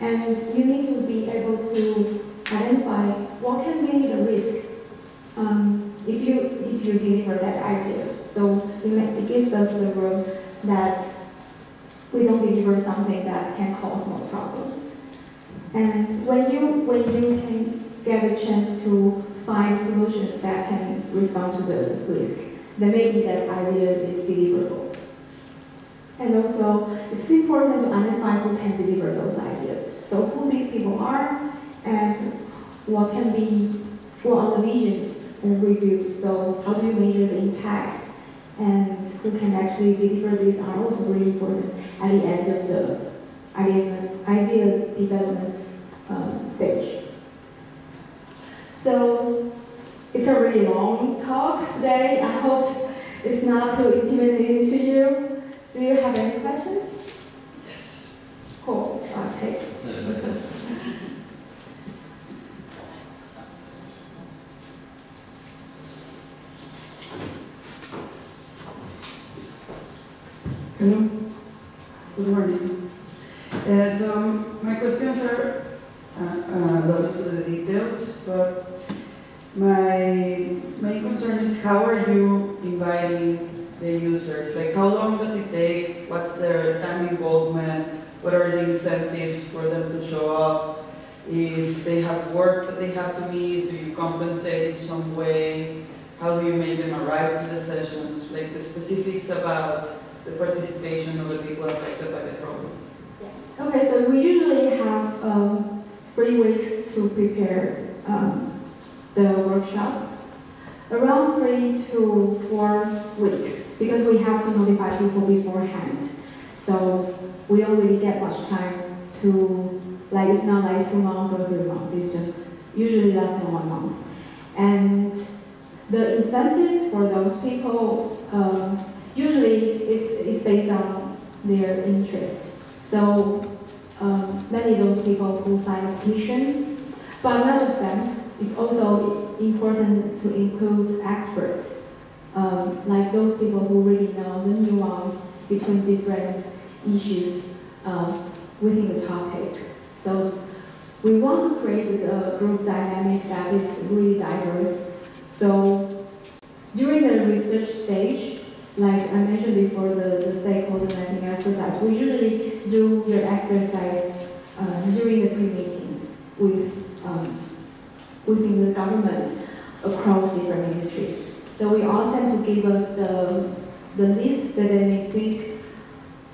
Speaker 4: and you need to be able to identify what can be the risk um, if you if you deliver that idea. So it, gives us the room that we don't deliver something that can cause more problem. And when you when you can get a chance to find solutions that can respond to the risk, then maybe that idea is deliverable. And also, it's important to identify who can deliver those ideas. So who these people are, and what can be, what are the visions and reviews. So how do you measure the impact, and who can actually deliver these are also really important at the end of the idea, idea development um, stage. So it's a really long talk today. I hope it's not too intimidating to you. Do you have any questions? Yes. Cool. I'll take.
Speaker 10: Hello. Good morning. Uh, so my questions are uh, uh, related to the details, but my main concern is how are you inviting the users? Like how long does it take? What's their time involvement? What are the incentives for them to show up? If they have work that they have to miss, do you compensate in some way? How do you make them arrive to the sessions? Like the specifics about the participation of the people affected by the problem?
Speaker 4: Okay, so we usually have um, three weeks to prepare um, the workshop. Around three to four weeks, because we have to notify people beforehand. So we don't really get much time to, like, it's not like two months or three months, it's just usually less than one month. And the incentives for those people, um, usually it's, is based on their interest. So um, many of those people who sign a petition, but not just them, it's also important to include experts, um, like those people who really know the nuance between different issues um, within the topic. So we want to create a group dynamic that is really diverse. So during the research stage, like I mentioned before, the, the stakeholder mapping exercise, we usually do the exercise uh, during the pre-meetings with um, within the government across different ministries. So we ask them to give us the, the list that they may think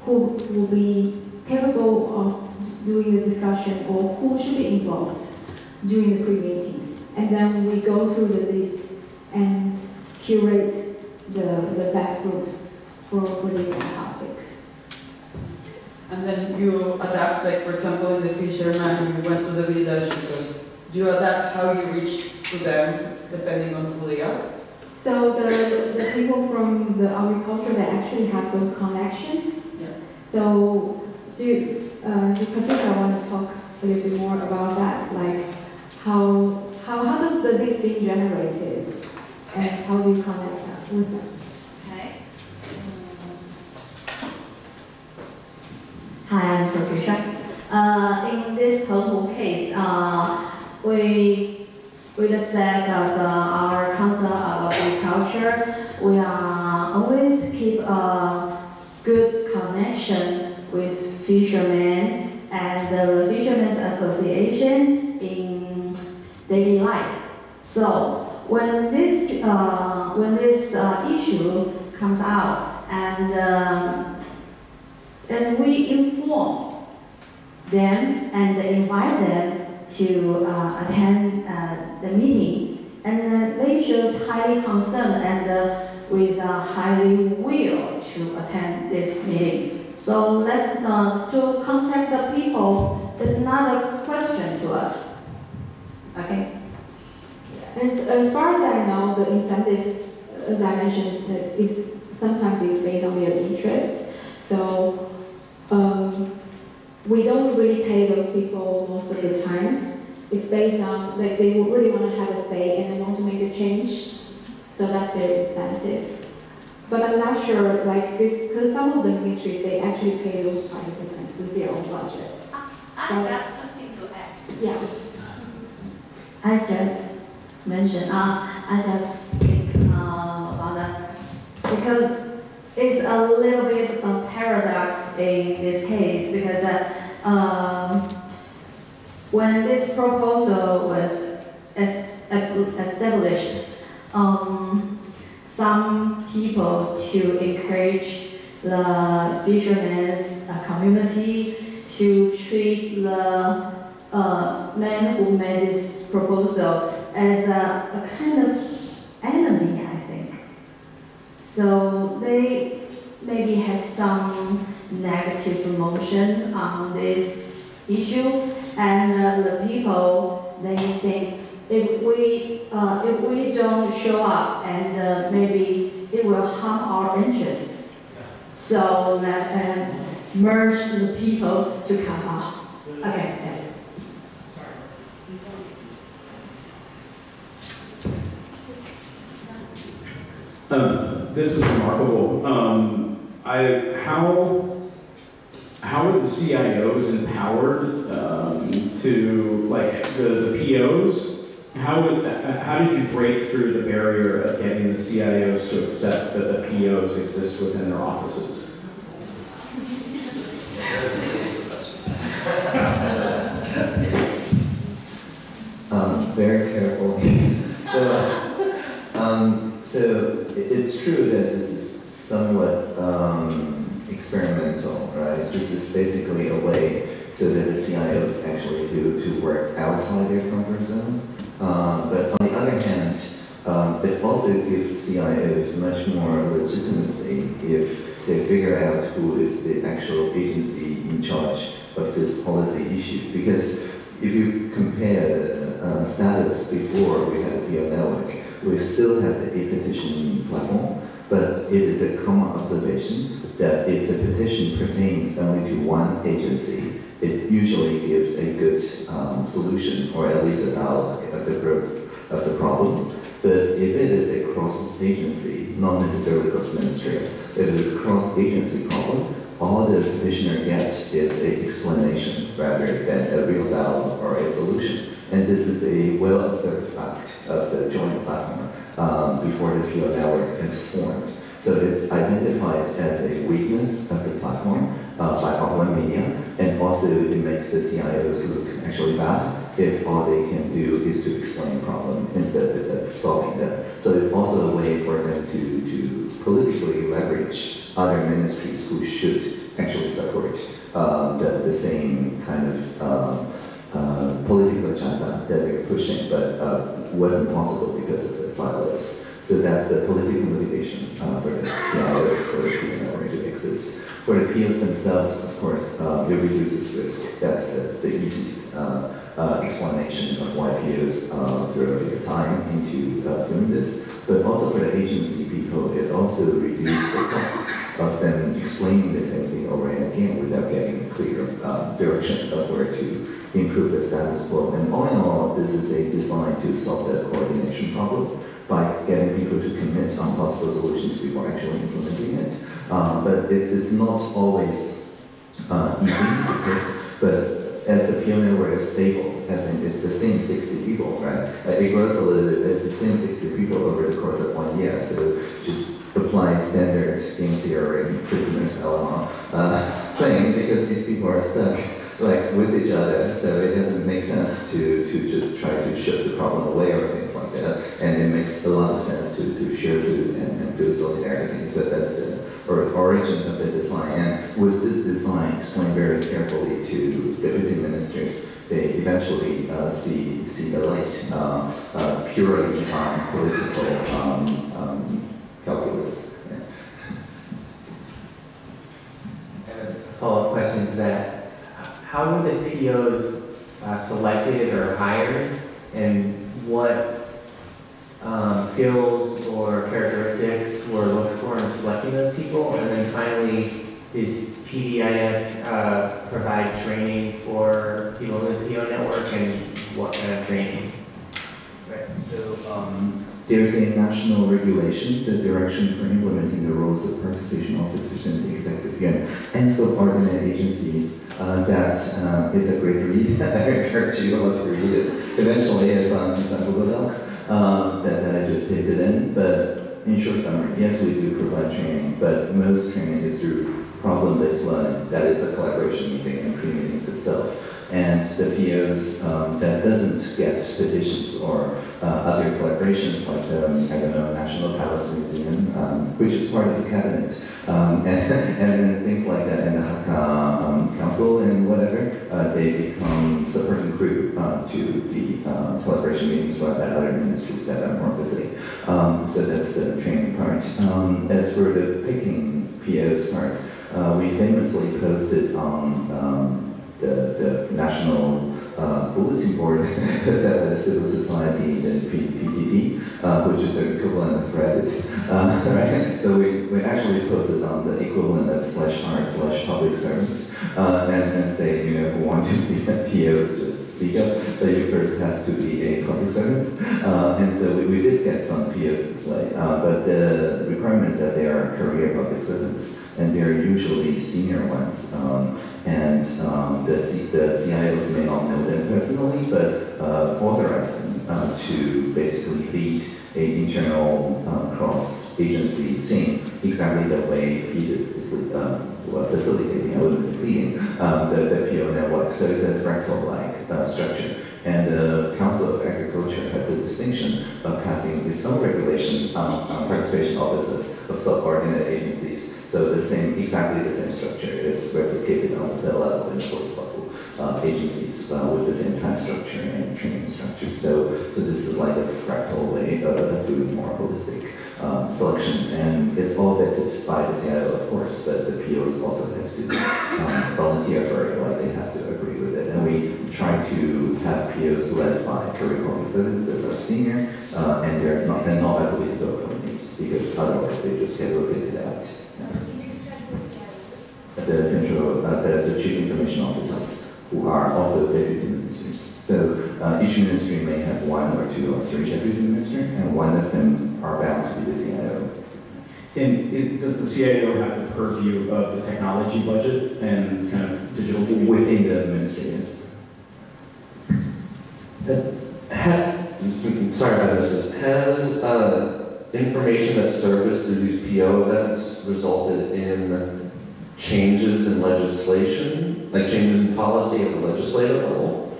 Speaker 4: who will be capable of doing the discussion or who should be involved during the pre-meetings. And then we go through the list and curate the, the best groups for, for different topics.
Speaker 10: And then you adapt, like for example, in the fisherman, you went to the village because you adapt how you reach to them depending on who they are.
Speaker 4: So the, the people from the agriculture, they actually have those connections.
Speaker 10: Yeah.
Speaker 4: So do, uh, Patricia want to talk a little bit more about that? Like how, how, how does the list being generated and how do you connect that
Speaker 11: Hi, I'm Patricia. Uh, in this Penghu case, uh, we, with respect of uh, our council of agriculture, we are always keep a good connection with fishermen and the Fishermen's Association in daily life. So when this, uh, when this uh, issue comes out and um, and we inform them and invite them to uh, attend uh, the meeting. And uh, they shows highly concerned and uh, with a highly will to attend this meeting. So let's uh, to contact the people is not a question to us. Okay.
Speaker 4: And as far as I know, the incentives, uh, as I mentioned, that is sometimes it's based on their interest. So um, we don't really pay those people most of the times. It's based on like they really want to have a say and they want to make a change. So that's their incentive. But I'm not sure, like, because some of the ministries they actually pay those participants with their own budget.
Speaker 8: Ah, ah, I got something to add.
Speaker 4: Yeah.
Speaker 11: I just mentioned, uh, I just think uh, about that. Because it's a little bit of a paradox in this case because uh, um, when this proposal was es- established, um, some people to encourage the fishermen's uh, community to treat the uh, man who made this proposal as a, a kind of enemy, I think. So they maybe have some negative emotion on this issue, and uh, the people they think if we uh, if we don't show up, and uh, maybe it will harm our interests. So let's uh, merge the people to come out. Okay, yes.
Speaker 3: Um, this is remarkable. Um, I, how, how are the CIOs empowered um, to, like, the, the POs? How, would that, how did you break through the barrier of getting the CIOs to accept that the POs exist within their offices?
Speaker 7: Um, very careful. so, um, so it- it's true that this is somewhat um, experimental, right? This is basically a way so that the CIOs actually do to work outside their comfort zone. Uh, but on the other hand, um, it also gives CIOs much more legitimacy if they figure out who is the actual agency in charge of this policy issue. Because if you compare the uh, status before we had a PO network, we still have the e-petition platform, but it is a common observation that if the petition pertains only to one agency, it usually gives a good um, solution or at least a dialogue of the, of the problem. But if it is a cross-agency, not necessarily cross-ministerial, if it is a cross-agency problem, all the petitioner gets is an explanation rather than a real dialogue or a solution. And this is a well-observed fact of the Join platform um, before the PO network is formed. So it's identified as a weakness of the platform uh, by One Media, and also it makes the CIOs look actually bad if all they can do is to explain the problem instead of solving them. So it's also a way for them to, to politically leverage other ministries who should actually support um, the, the same kind of um, uh, political agenda that they're pushing, but uh, wasn't possible because of the silos. So that's the political motivation uh, for the CIOs for the network to exist. For the POs themselves, of course, uh, it reduces risk. That's the, the easiest uh, explanation of why POs throw their time into doing this. But also for the agency people, it also reduces the cost of them explaining the same thing over and again without getting a clear direction of where to improve the status quo. And all in all, this is a design to solve the coordination problem by getting people to commit on possible solutions before actually implementing it. Uh, but it, it's not always uh, easy because, but as the network is stable, as in it's the same 60 people, right? It grows a little bit, it's the same 60 people over the course of one year. So just apply standard game theory prisoner's dilemma uh, thing because these people are stuck like with each other, so it doesn't make sense to, to just try to shift the problem away or things like that. And it makes a lot of sense to, to share food and, and solidarity. So that's the or origin of the design. And with this design explained very carefully to deputy ministers, they eventually uh, see see the light uh, uh, purely on political um, um, calculus.
Speaker 12: A follow-up question to that how were the POs uh, selected or hired, and what um, skills or characteristics were looked for in selecting those people? And then finally, does PDIS uh, provide training for people in the PO network, and what kind of training?
Speaker 7: Right. So um, there's a national regulation, the direction for implementing the roles of participation officers in the executive unit and so subordinate agencies uh, that uh, is a great read. I encourage you all to read it. Eventually, it's on, it's on Google Docs um, that, that I just pasted in. But in short summary, yes, we do provide training, but most training is through problem-based learning. That is a collaboration meeting and pre-meetings itself. And the POs um, that doesn't get petitions or uh, other collaborations like the, I don't know, National Palace Museum, um, which is part of the cabinet, um, and, and things like that, and the Hakka um, Council and whatever, uh, they become supporting crew uh, to the uh, collaboration meetings run by other ministries that are more busy. Um, so that's the training part. Um, as for the picking POs part, uh, we famously posted on um, the, the national uh, bulletin board set by the civil society, the PTT, uh, which is the equivalent of Reddit, uh, right? So we, we actually posted on the equivalent of slash r slash public servant, uh, and, and say, you know, who want to be a POs, just speak up, but you first has to be a public servant. Uh, and so we, we did get some POs way, uh, but the requirement is that they are career public servants, and they're usually senior ones. Um, and um, the, C the CIOs may not know them personally, but uh, authorize them uh, to basically lead an internal uh, cross-agency team, exactly the way Pete is, is uh, facilitating, I wouldn't say leading, um, the, the PO network. So it's a fractal-like uh, structure. And the Council of Agriculture has the distinction of passing its own regulation on, on participation offices of subordinate agencies same, exactly the same structure. It's replicated on the level in sports bubble uh, agencies uh, with the same time structure and training structure. So, so this is like a fractal way of, doing more holistic um, selection, and it's all vetted by the CIO, of course, but the POs also has to um, volunteer for it, like they has to agree with it. And we try to have POs led by curriculum students that are senior, uh, and they're not, they're not applicable from these, because otherwise they just get located out. At the central, uh, the, the chief information officers, who are also deputy ministers. So uh, each ministry may have one or two or three deputy ministers, and one of them are bound to be the CIO.
Speaker 3: And is, does the CIO have the purview of the technology budget and kind of digital doing?
Speaker 7: Within the ministry, yes.
Speaker 13: Ha- Sorry about this. Has uh, information that's surfaced through these PO events resulted in changes in legislation, like changes in policy at the legislative level?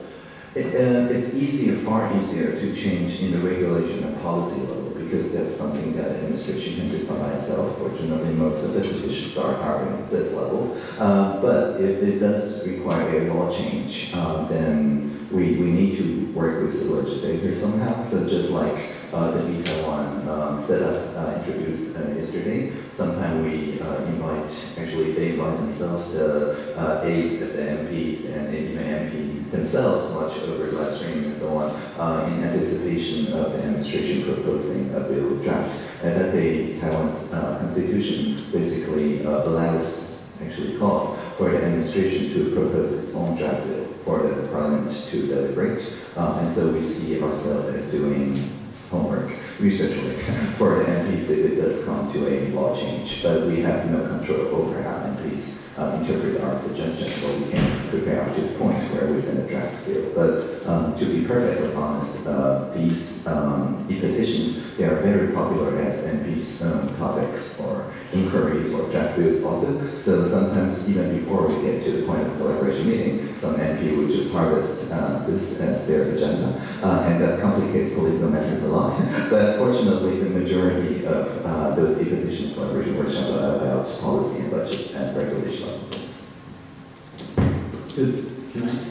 Speaker 7: It, uh, it's easier, far easier to change in the regulation and policy level because that's something that administration can decide itself. Fortunately, most of the positions are hiring at this level. Uh, but if it does require a law change, um, then we, we need to work with the legislature somehow. So just like uh, the vTaiwan um, set up, uh, introduced uh, yesterday, sometimes we invite, actually they invite themselves, the aides of the MPs and even MP themselves watch over live stream and so on in anticipation of the administration proposing a bill draft. And that's a Taiwan's constitution basically allows, actually calls for the administration to propose its own draft bill for the parliament to deliberate. And so we see ourselves as doing homework, research work for the MPs if it does come to a law change. But we have no control over how MPs uh, interpret our suggestions, but we can prepare up to the point where we send a draft bill. But um, to be perfectly honest, uh, these um, e-petitions, they are very popular as MPs' um, topics or inquiries or draft bills also. So sometimes even before we get to the point of collaboration meeting, some MP would just harvest uh, this as their agenda. Uh, and that complicates political matters a lot. but fortunately, the majority of uh, those e-petition collaboration workshops are about policy and budget and regulation level things.
Speaker 3: Does- Can I?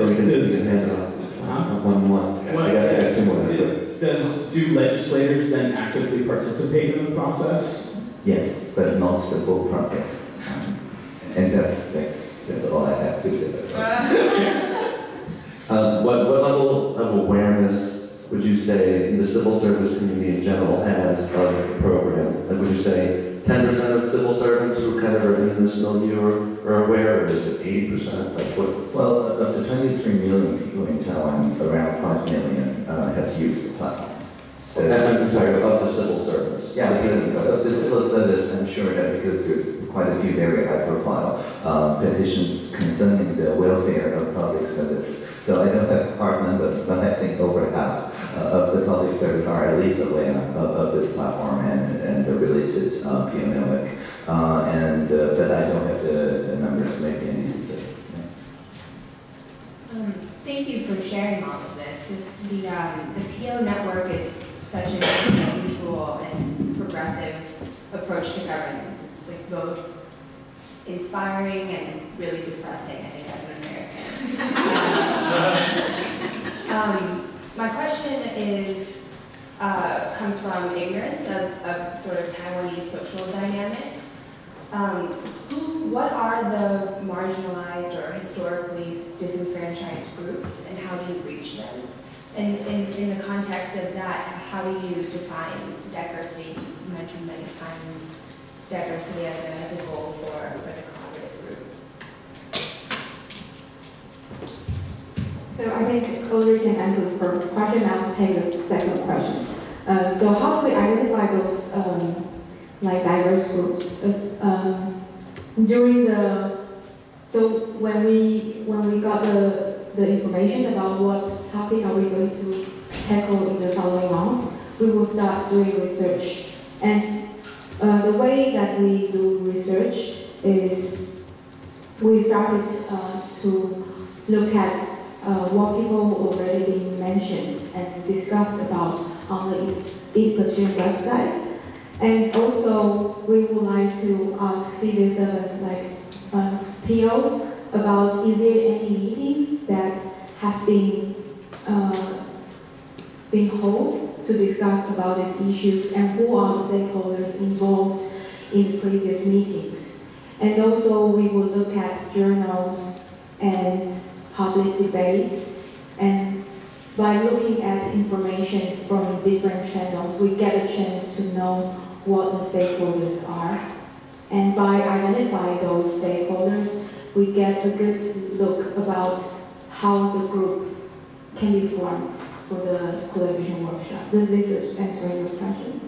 Speaker 13: Or we can, we
Speaker 3: Does-
Speaker 13: can hand it.
Speaker 3: Uh-huh.
Speaker 13: One, one. I got, I got two more.
Speaker 3: Does, do legislators then actively participate in the process?
Speaker 7: Yes, but not the full process. Um, and that's, that's, that's all I have to say.
Speaker 13: Um, what, what level of awareness would you say the civil service community in general has of the program? Like, would you say ten percent of civil servants who kind of are in this milieu are, are aware, or is it eighty percent? Like, what,
Speaker 7: Well, of the 23 million people in Taiwan, around 5 million uh, has used the platform. So,
Speaker 13: I'm sorry, of the civil servants?
Speaker 7: yeah, even of the civil service, I'm sure that because there's quite a few very high profile uh, petitions concerning the welfare of public service. So I don't have hard numbers, but I think over half uh, of the public service are at least aware of, of this platform and, and the related uh, PO network. Uh, and, uh, but I don't have the, the numbers, maybe any details. Yeah.
Speaker 14: Um, Thank you for sharing all of this. This- The, um, the PO network is such an unusual and progressive approach to governance. It's like both inspiring and really depressing, I think, as an American. Um, My question is, uh, comes from ignorance of, of sort of Taiwanese social dynamics. Um, who, what are the marginalized or historically disenfranchised groups and how do you reach them? And in, in the context of that, how do you define diversity? You mentioned many times diversity as a, goal for, for the cooperative groups.
Speaker 4: So I think Audrey can answer the first question, I'll take the second question. Uh, so how do we identify those um, like diverse groups? Uh, during the so when we when we got the the information about what topic are we going to tackle in the following month, we will start doing research. And uh, the way that we do research is we started uh, to look at uh, what people already been mentioned and discussed about on the e-petition website. And also, we would like to ask civil servants like uh, POs about is there any meetings that has been uh, been held to discuss about these issues and who are the stakeholders involved in the previous meetings. And also, we will look at journals and public debates. And by looking at information from different channels, we get a chance to know what the stakeholders are. And by identifying those stakeholders, we get a good look about how the group can be formed for the collaboration workshop. Does this answer your question?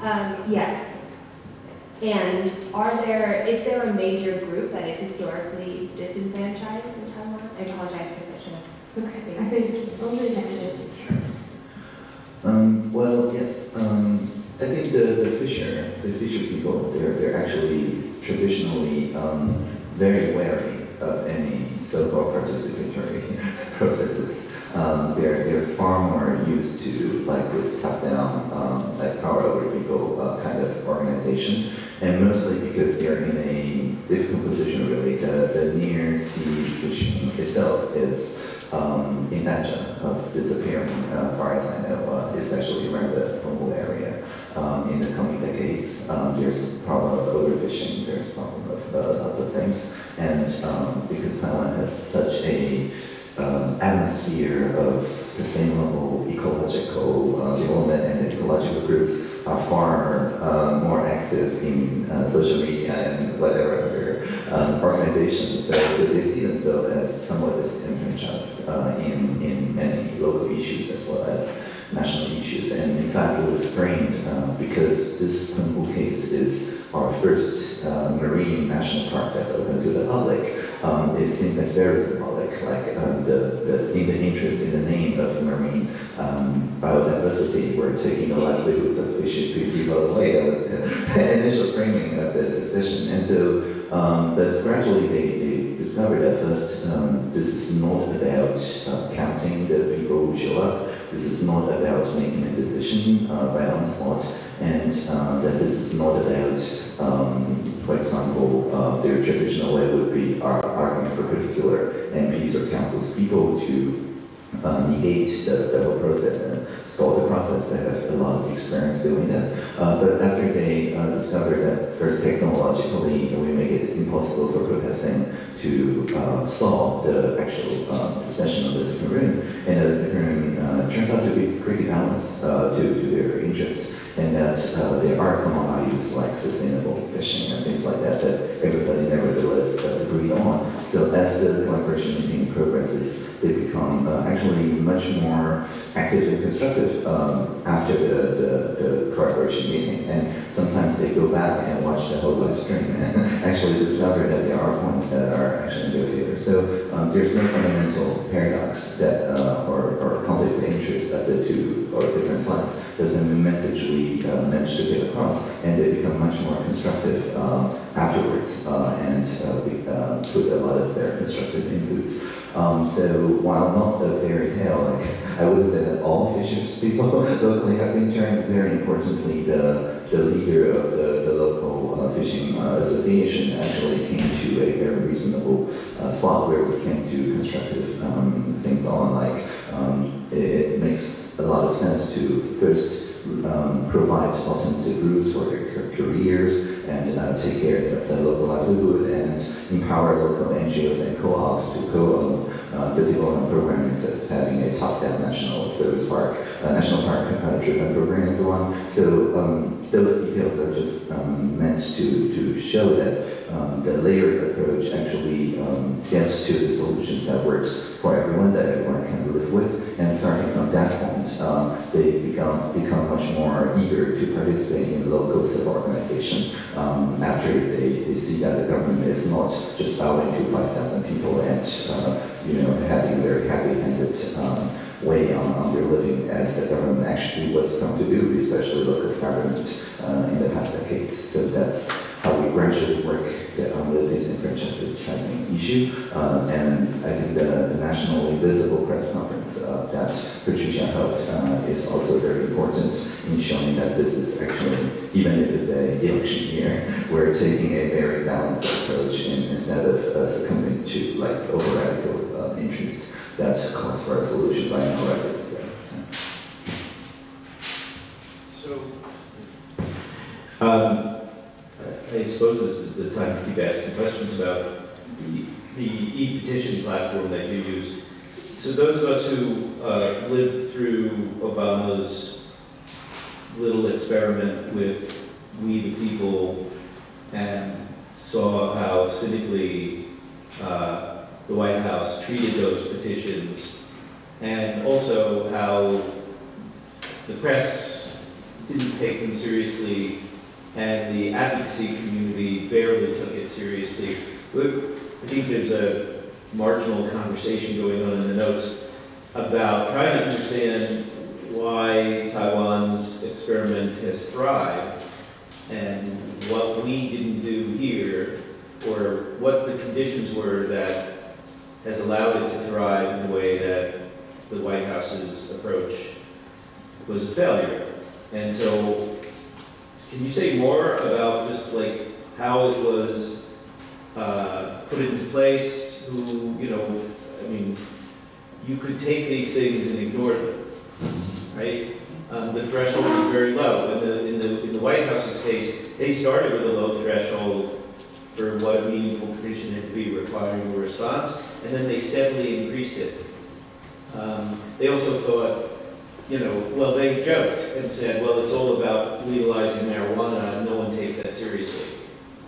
Speaker 14: Um, yes. And are there, is there a major group that is historically disenfranchised in Taiwan? I apologize for such a.
Speaker 4: Okay, I think only mentioned.
Speaker 7: Um, well, yes, um, I think the, the Fisher, the Fisher people, they're, they're actually traditionally, um, very wary of any so-called participatory processes. Um, they're, they're far more used to like this top-down, um, like power over people, uh, kind of organization. And mostly because they're in a difficult position really, the, the near sea fishing itself is, um, in danger of disappearing, uh, far as I know, uh, especially around the Penghu area. Um, in the coming decades, um, there's problem of overfishing, there's a problem of uh, lots of things, and um, because Taiwan has such a um, atmosphere of sustainable ecological uh, development and ecological groups are far uh, more active in uh, social media and whatever other um, organizations. So, so they see themselves as somewhat disenfranchised uh, in, in many local issues as well as national issues. And in fact, it was framed uh, because this Penghu case is our first uh, marine national park that's open to the public. Um, it seems as very symbolic, like um, the, the, in the interest, in the name of marine um, biodiversity, we're taking the livelihoods of fish people away. That was the initial framing of the decision. And so, um, but gradually they, they discovered at first um, this is not about uh, counting the people who show up. This is not about making a decision uh, right on the spot, and uh, that this is not about, um, for example, uh, their traditional way would be ar- arguing for particular MPs or councils people to uh, negate the, the whole process and stall the process. They have a lot of experience doing that. Uh, but after they uh, discovered that first technologically we make it impossible for protesting to uh, solve the actual uh, discussion of the second room, and the second room uh, turns out to be pretty balanced uh, to, to their interest, and that uh, there are common values like sustainable fishing and things like that that everybody nevertheless uh, agreed on. So as the collaboration meeting progresses, they become uh, actually much more active and constructive um, after the, the, the collaboration meeting. And sometimes they go back and watch the whole live stream and actually discover that there are points that are actually in their favor. So um, there's no fundamental paradox that uh, or, or conflict of interest at the two or different sides. There's a message we uh, managed to get across, and they become much more constructive um, afterwards uh, and uh, we uh, put a lot of their constructive inputs. Um, so while not a fairy tale, like, I wouldn't say that all fishers people locally have been turned. Very importantly, the, the leader of the, the local uh, fishing uh, association actually came to a very reasonable uh, spot where we can do constructive um, things on. Like um, it makes a lot of sense to first um, provide alternative routes for their careers and uh, take care of the local livelihood and empower local NGOs and co-ops to co-own uh, the development program instead of having a top-down national service park, uh, national park driven program and so on. So um, those details are just um, meant to, to show that um, the layered approach actually um, gets to the solutions that works for everyone, that everyone can live with. And starting from that point, um, they become, become much more eager to participate in local civil organization um, after they, they see that the government is not just bowing to 5,000 people and uh, you know, having their happy-handed way on, on their living as the government actually was come to do, especially local government uh, in the past decades. So that's how we gradually work franchises has an issue. Uh, and I think the, the nationally visible press conference uh, that Patricia held uh, is also very important in showing that this is actually, even if it's a election year, we're taking a very balanced approach in, instead of succumbing to like over radical uh, interests that calls for a solution by now reckless.
Speaker 15: So, um, I I suppose this is the time to keep asking questions about the, the e-petition platform that you use. So those of us who uh, lived through Obama's little experiment with We the People and saw how cynically uh, the White House treated those petitions, and also how the press didn't take them seriously, and the advocacy community barely took it seriously. I think there's a marginal conversation going on in the notes about trying to understand why Taiwan's experiment has thrived and what we didn't do here, or what the conditions were that has allowed it to thrive in the way that the White House's approach was a failure. And so, can you say more about just like how it was uh, put into place? Who, you know, I mean, you could take these things and ignore them, right? Um, the threshold was very low. In the, in the, in the White House's case, they started with a low threshold for what meaningful petition had to be requiring a response, and then they steadily increased it. Um, they also thought, you know, well, they joked and said, well, it's all about legalizing marijuana, and no one takes that seriously,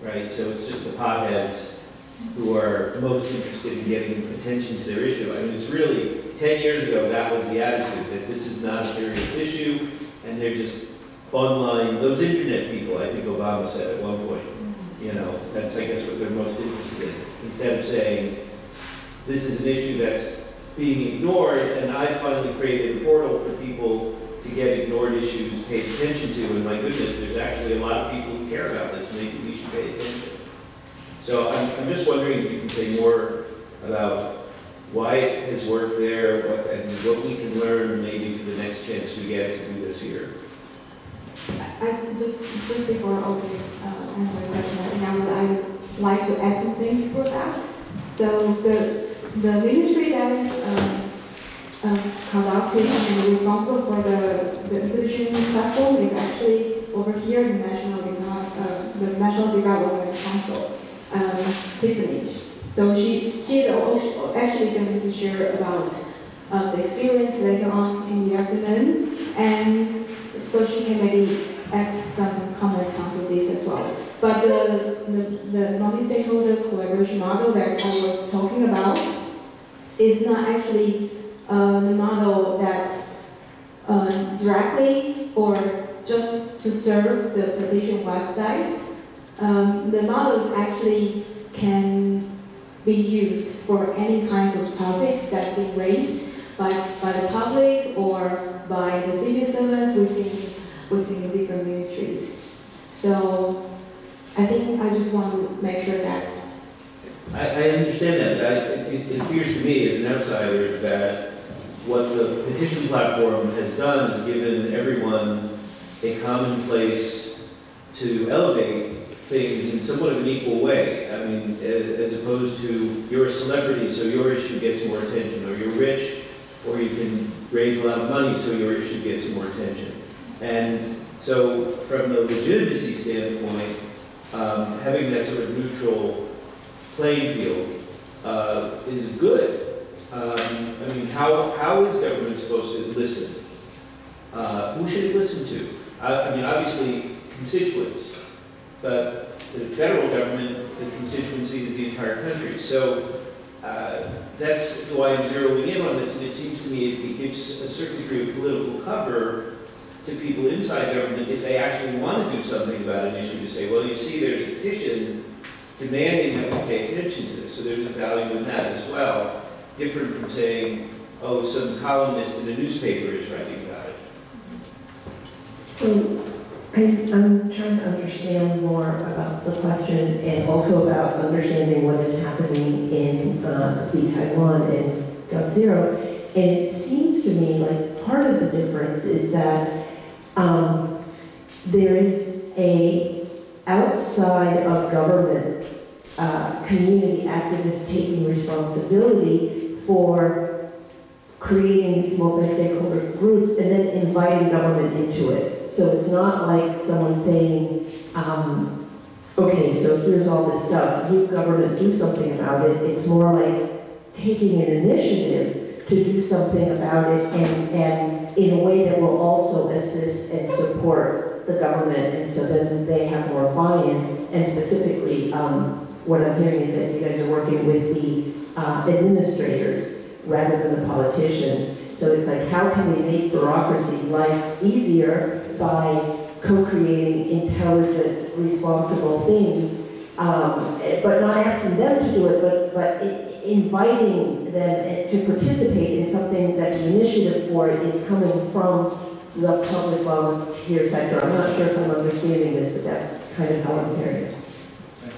Speaker 15: right? So it's just the potheads who are most interested in getting attention to their issue. I mean, it's really, 10 years ago, that was the attitude, that this is not a serious issue, and they're just online, those internet people, I think Obama said at one point, you know, that's, I guess, what they're most interested in. Instead of saying, this is an issue that's being ignored, and I finally created a portal for people to get ignored issues paid attention to, and my goodness, there's actually a lot of people who care about this, and maybe we should pay attention. So I'm, I'm just wondering if you can say more about why it has worked there, what, and what we can learn maybe for the next chance we get to do this here.
Speaker 4: I just, just before opening, uh, answer the question, I I would, I would like to add something for that. So the, the ministry that is, um, conducting and responsible for the, the inclusion platform is actually over here in the National, uh, the National Development Council, um, Tiffany. So she, she is actually going to share about, uh, the experience later on in the afternoon. And so she can maybe add some comments onto this as well. But the, the, the multi-stakeholder collaboration model that I was talking about is not actually uh, the model that uh, directly or just to serve the petition website. Um, the models actually can be used for any kinds of topics that be raised by, by the public or by the civil servants within, within different ministries. So I think I just want to make sure that
Speaker 15: I, I understand that, but I, it, it appears to me as an outsider that what the petition platform has done is given everyone a common place to elevate things in somewhat of an equal way. I mean, as opposed to you're a celebrity, so your issue gets more attention, or you're rich, or you can raise a lot of money, so your issue gets more attention. And so, from the legitimacy standpoint, um, having that sort of neutral playing field uh, is good. Um, I mean, how, how is government supposed to listen? Uh, who should it listen to? I, I mean, obviously constituents, but the federal government, the constituency is the entire country. So uh, that's why I'm zeroing in on this, and it seems to me it, it gives a certain degree of political cover to people inside government if they actually want to do something about an issue to say, well, you see, there's a petition demanding that we pay attention to this, so there's a value in that as well, different from saying, oh, some columnist in the newspaper is writing about it.
Speaker 4: So
Speaker 5: I, I'm trying to understand more about the question and also about understanding what is happening in uh, the vTaiwan and g0v. And it seems to me like part of the difference is that um, there is a outside of government uh, community activists taking responsibility for creating these multi-stakeholder groups and then inviting government into it. So it's not like someone saying, um, okay, so here's all this stuff, you government do something about it. It's more like taking an initiative to do something about it and, and in a way that will also assist and support the government. And so then they have more buy-in. And specifically, um, what I'm hearing is that you guys are working with the uh, administrators rather than the politicians. So it's like, how can we make bureaucracy's life easier by co-creating intelligent, responsible things, um, but not asking them to do it, but, but i- inviting them to participate in something that the initiative for it is coming from the public volunteer sector. I'm not sure if I'm understanding this, but that's kind of how I'm hearing it.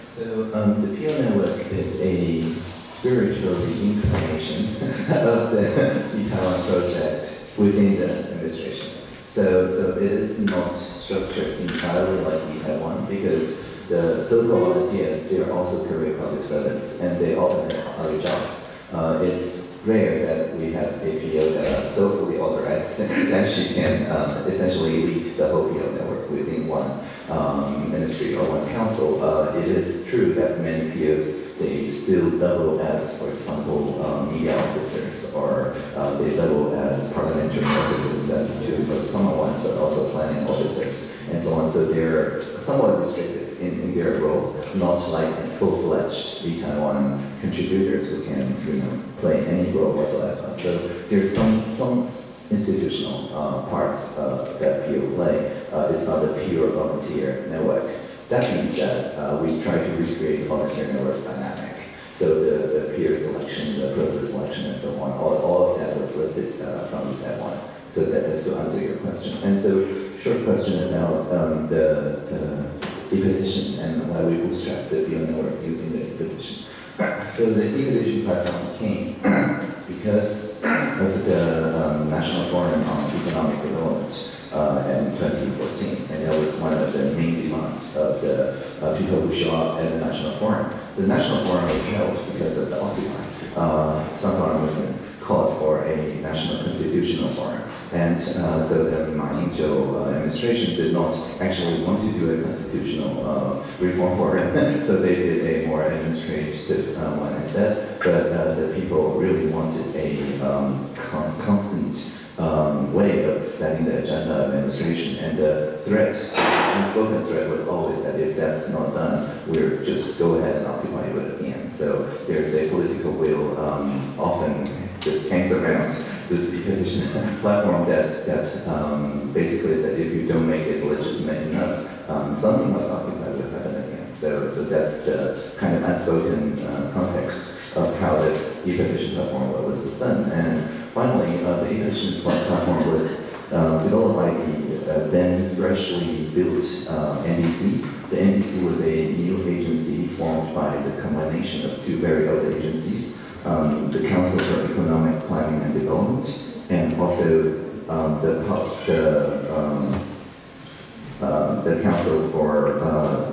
Speaker 7: So um, the PO network is a spiritual reincarnation of the vTaiwan project within the administration. So, so it is not structured entirely like vTaiwan because the so-called they are also career public servants and they often have other jobs. Uh, it's rare that we have a PO that are so fully authorized that she can um, essentially lead the whole PO network within one um, ministry or one council. Uh, it is true that many POs they still double as, for example, um, media officers, or uh, they double as parliamentary officers, as two most common ones, but also planning officers, and so on. So they're somewhat restricted in, in their role, not like a full-fledged vTaiwan contributors who can, you know, play any role whatsoever. So there's some some institutional uh, parts uh, that PO play. Uh, it's not a pure volunteer network. That means that uh, we try to recreate volunteer network dynamic. So the, the peer selection, the process selection, and so on, all, all of that was lifted uh, from one. So that is to answer your question. And so, short question about um, the, the e-petition and why we bootstrap the network using the e-petition. So the e-petition platform came because of the um, National Forum on Economic Development uh, in 2014, and that was one of the main demands of the uh, people who show up at the National Forum. The National Forum was held because of the Occupy. Uh, Sunflower Movement called for a national constitutional forum. And uh, so the Ma Ying-jeou uh, administration did not actually want to do a constitutional uh, reform forum, so they did a more administrative one instead. But the people really wanted a um, con- constant um, way of setting the agenda of administration. And the threat, unspoken threat, was always that if that's not done, we're just go ahead and occupy it at the end. So there's a political will um, often just hangs around this e-petition platform that, that um, basically said if you don't make it legitimate enough, um, something like Occupy will happen again. So, so that's the kind of unspoken uh, context of how the e-petition platform was done. And finally, uh, the e-petition platform was uh, developed by the uh, then freshly built uh, NDC. The NDC was a new agency formed by the combination of two very old agencies, um, the Council for Economic Planning and Development, and also um, the, the, um, uh, the Council for uh,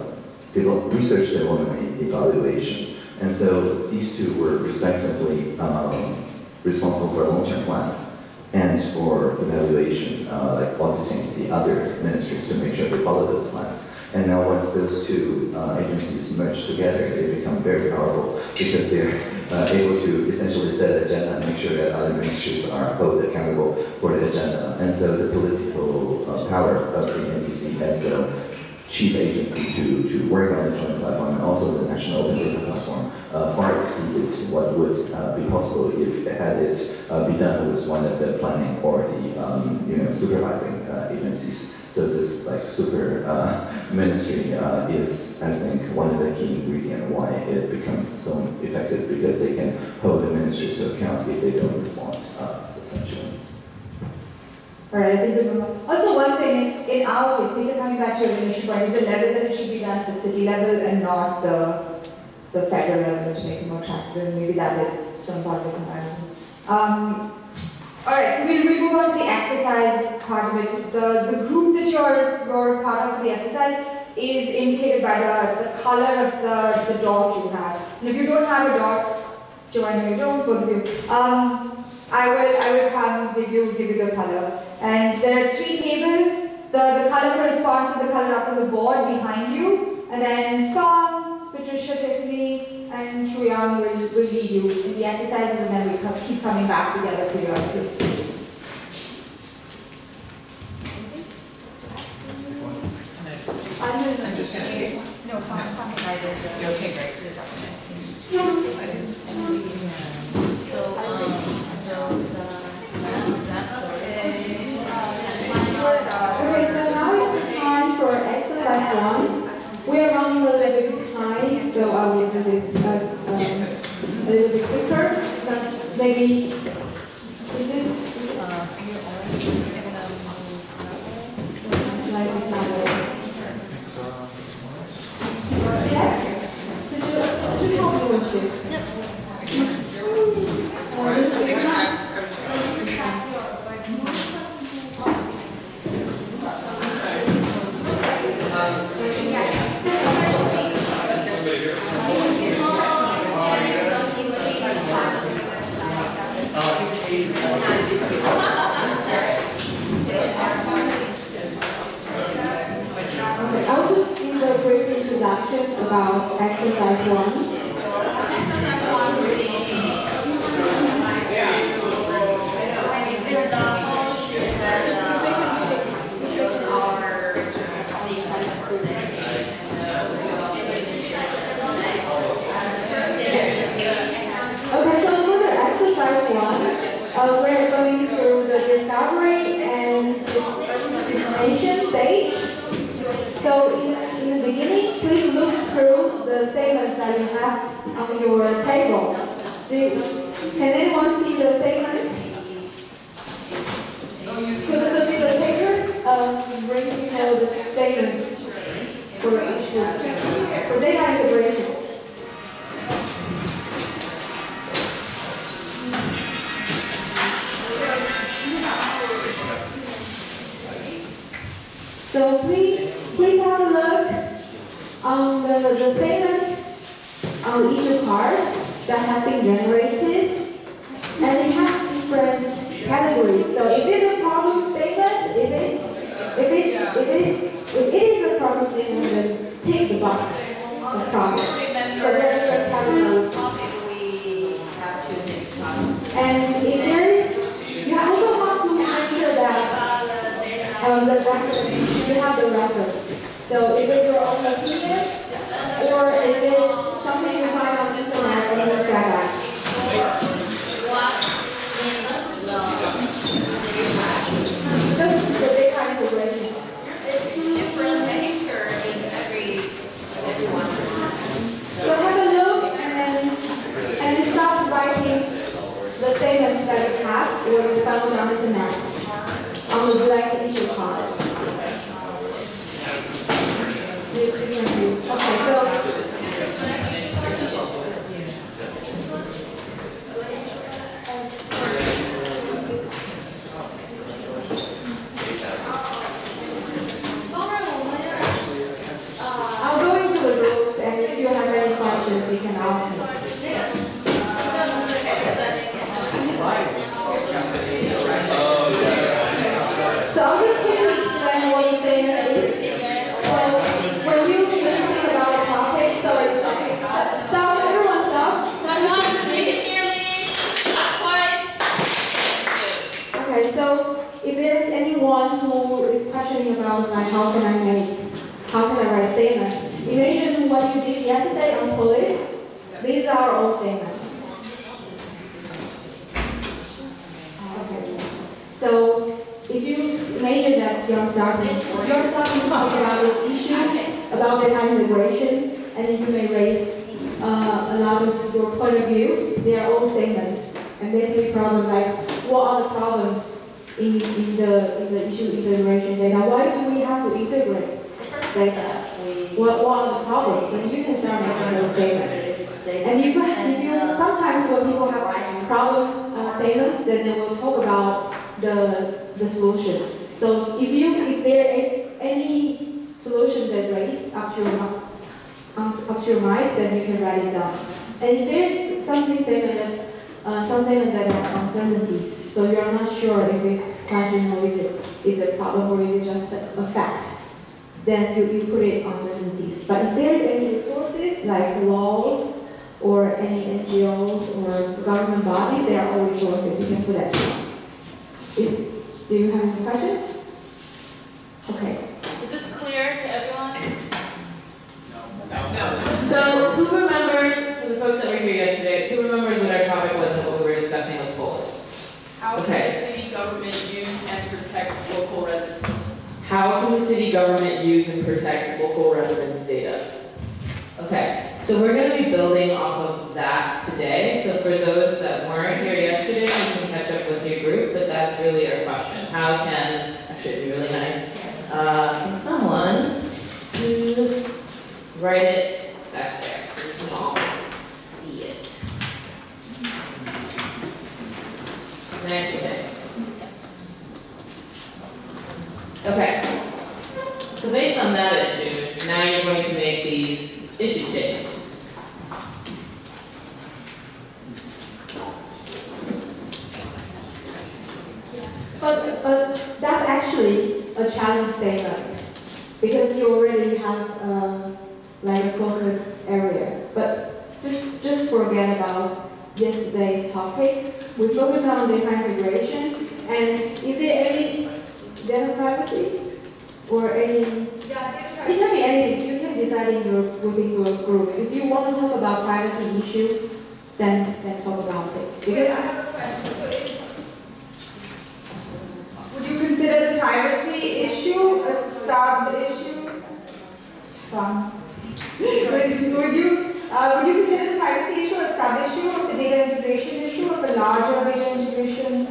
Speaker 7: Research Development and Evaluation. And so these two were respectively um, responsible for long-term plans and for evaluation, uh, like auditing the other ministries to make sure they follow those plans. And now once those two uh, agencies merge together, they become very powerful because they're uh, able to essentially set the agenda and make sure that other ministries are held accountable for the agenda. And so the political uh, power of the NDC as the chief agency to, to work on the Join platform and also the national open data platform uh, far exceeded what would uh, be possible if had it uh, be done with one of the planning or the um, you know supervising uh, agencies. So this like super uh, ministry uh, is, I think, one of the key ingredients why it becomes so effective because they can hold the ministries to account if they don't respond uh,
Speaker 4: think we move. Also, one thing, in- our case, we are coming back to your initial point, is the level that it should be done at the city level and not the, the federal level to make it more attractive, maybe that is some part of the comparison. Um, alright, so we'll, we'll move on to the exercise part of it. The, the group that you're, you're part of for the exercise is indicated by the, the color of the, the dot you have. And if you don't have a dot, Joanna, you don't, both of you, um, I will, I will come give you, give you the color. And there are three tables. The, the color corresponds to the color up on the board behind you. And then Fang, Patricia, Tiffany, and Shuyang will, will lead you in the exercises and then we keep coming back together periodically.
Speaker 16: I'm just.
Speaker 17: No, fine, fine,
Speaker 16: Okay, great.
Speaker 17: So, um, uh,
Speaker 4: Okay, so now is the time for exercise one. We are running a little bit behind, so I will do this as, um, a little bit quicker. But maybe, is it? Like this now. about exercise 1. Table. You, can anyone see the statements? Could the facilitators uh, bring forward the statements for each group? For data integration. So please, please have a look on the, the statements on each cards that has been generated. And it has different categories. So if it's a problem statement, if it's, if it, if it, if it is a problem statement, then tick the box of problem. So categories.
Speaker 18: we have to discuss.
Speaker 4: And if there is, you also have to make sure that um, the reference, you have the reference. So if it's your own opinion, or is it
Speaker 18: in every, everyone.
Speaker 4: So have a look and then, and start writing the statements that you have or you found on the internet on the blank issue card. Okay, so I'll go into the groups and if you have any questions, you can ask me. So I'll just quickly explain what the statement is. So when you when you think about a topic, so it's stop, everyone stop. Okay, so if there is anyone who is questioning about like how can I make, how can I write statement, imagine what you did yesterday on Polis. These are all statements. Okay. So if you imagine you're starting to talk about this issue, about data integration, and you may raise uh, a lot of your point of views. They are all statements, and then the problem like what are the problems in, in the, in the issue integration data, why do we have to integrate data? What, what are the problems? And you can start making those statements. And if, if you, sometimes when people have problem uh, statements, then they will talk about the, the solutions. So if you, if there is any solution that raised up to your, up to your mind, then you can write it down. And if there's something that, uh, some statement that are uncertainties, so you're not sure if it's question or is it, is it problem or is it just a, a fact, then you, you put it uncertainties. But if there's any resources like laws or any NGOs or government bodies, they are all resources, you can put that down. Is, do you have any questions? Okay.
Speaker 2: Is this clear to everyone? No. No. So who remembers, for the folks that were here yesterday, who remembers what our topic was and what we were discussing with Polis?
Speaker 19: How
Speaker 2: Okay.
Speaker 19: can the city government use and protect local residents?
Speaker 2: How can the city government use and protect local residents' data? Okay, so we're gonna be building off of that today. So for those that weren't here yesterday, you can catch up with your group, but that's really our question. How can, actually, it'd be really nice, uh, can someone write it back there so we can all see it? Nice. Okay. So based on that issue, now you're going to make these issue statements.
Speaker 4: But, but that's actually a challenge statement, because you already have, um, like a focus area. But just, just forget about yesterday's topic. We focus on data integration, and is there any data privacy? Or any, Yeah, it can be anything, you can decide in your, within your group. If you want to talk about privacy issue, then, then talk about it.
Speaker 1: Wait,
Speaker 4: Because
Speaker 1: I have a question. So is, would you consider the privacy issue a sub-issue? Would, would you, uh, would you consider the privacy issue a sub-issue of the data integration issue of the larger data integration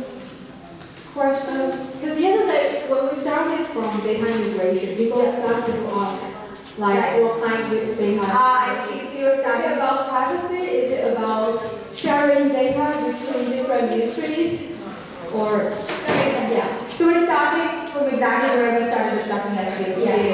Speaker 1: question?
Speaker 4: Because the other day, when we started from data integration, people started to ask, like, what kind of data?
Speaker 1: Ah, I see. So you're
Speaker 4: Is it
Speaker 1: starting
Speaker 4: about privacy? Is it about sharing data between different industries? Or,
Speaker 1: starting from exactly where we started discussing
Speaker 3: that. Yeah.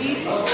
Speaker 20: seat.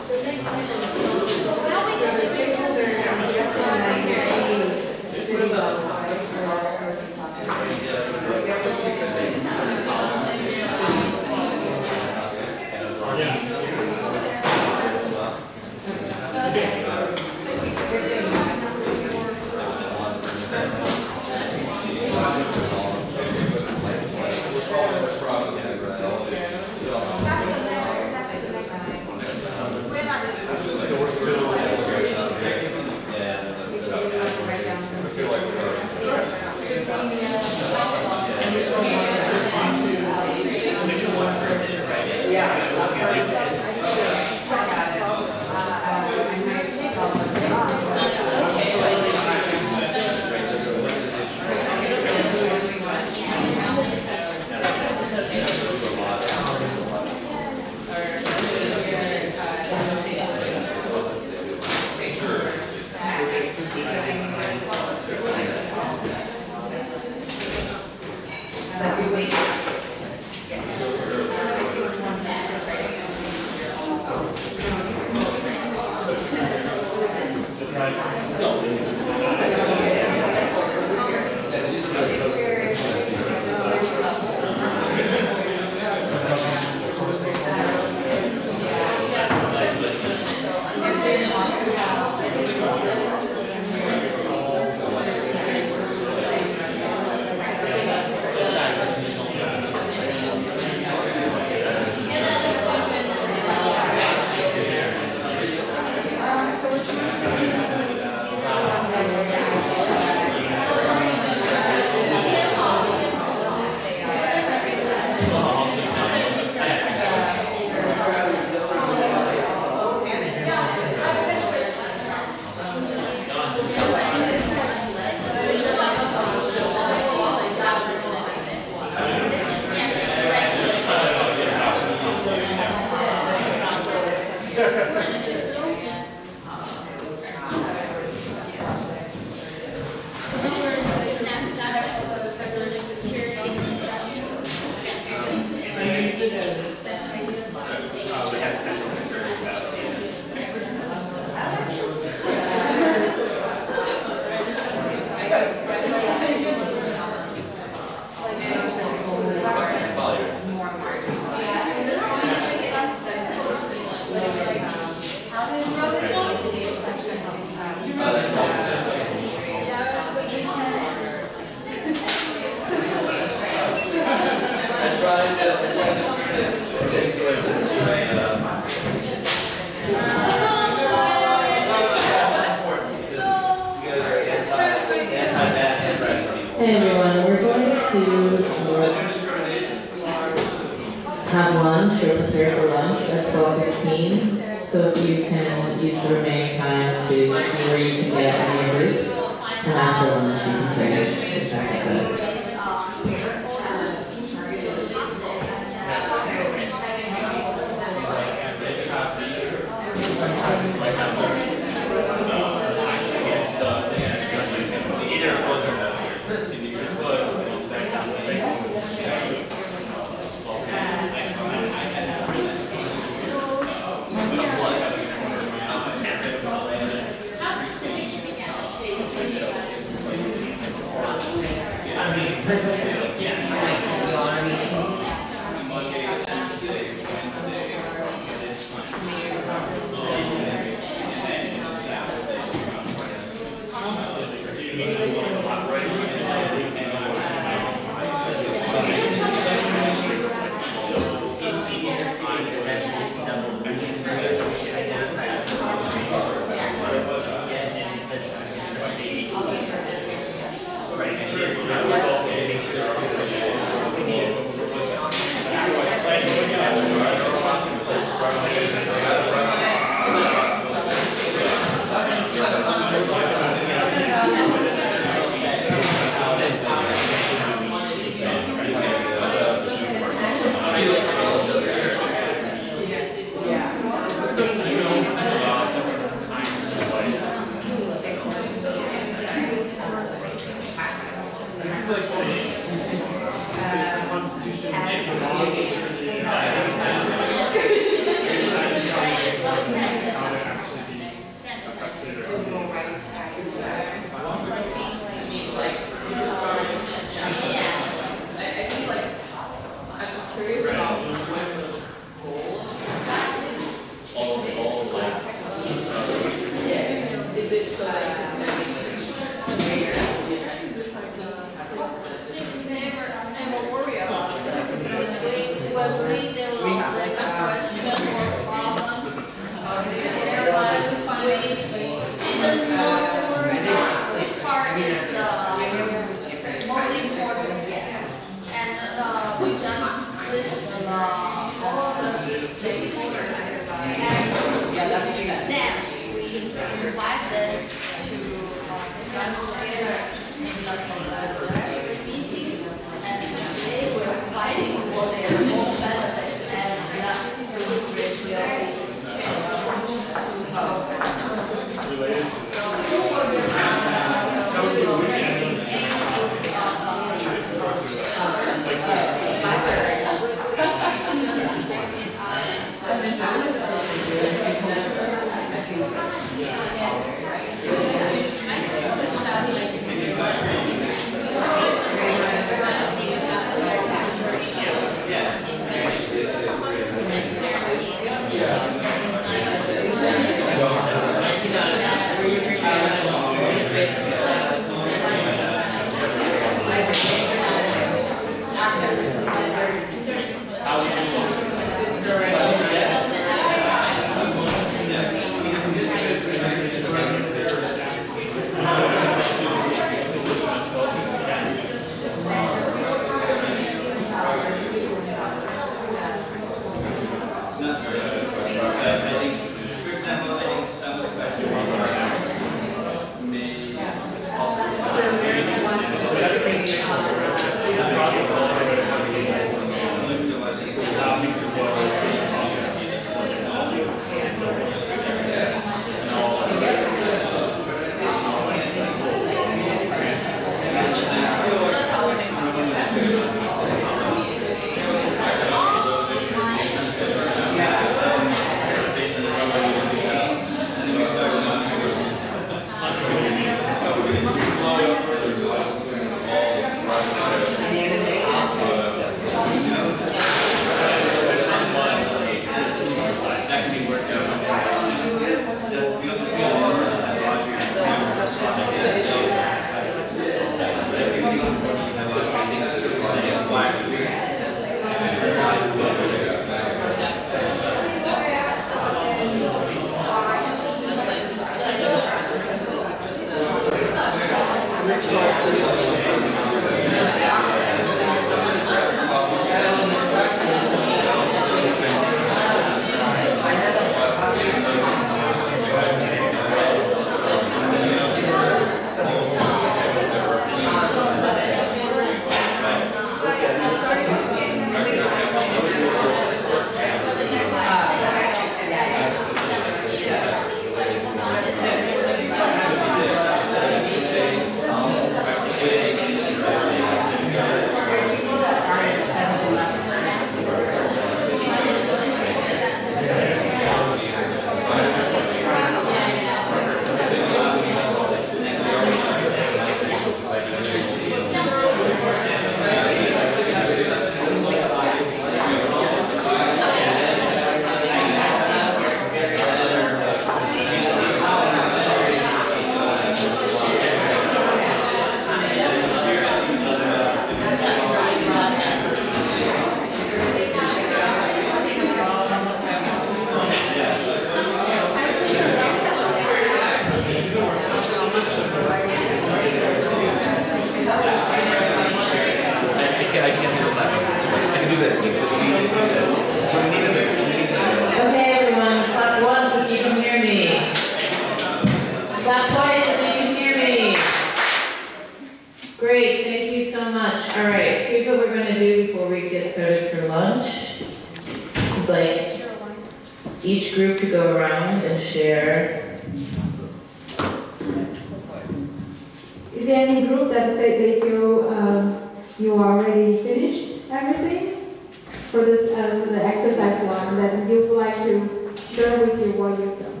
Speaker 20: To
Speaker 2: share
Speaker 4: with you what you've done?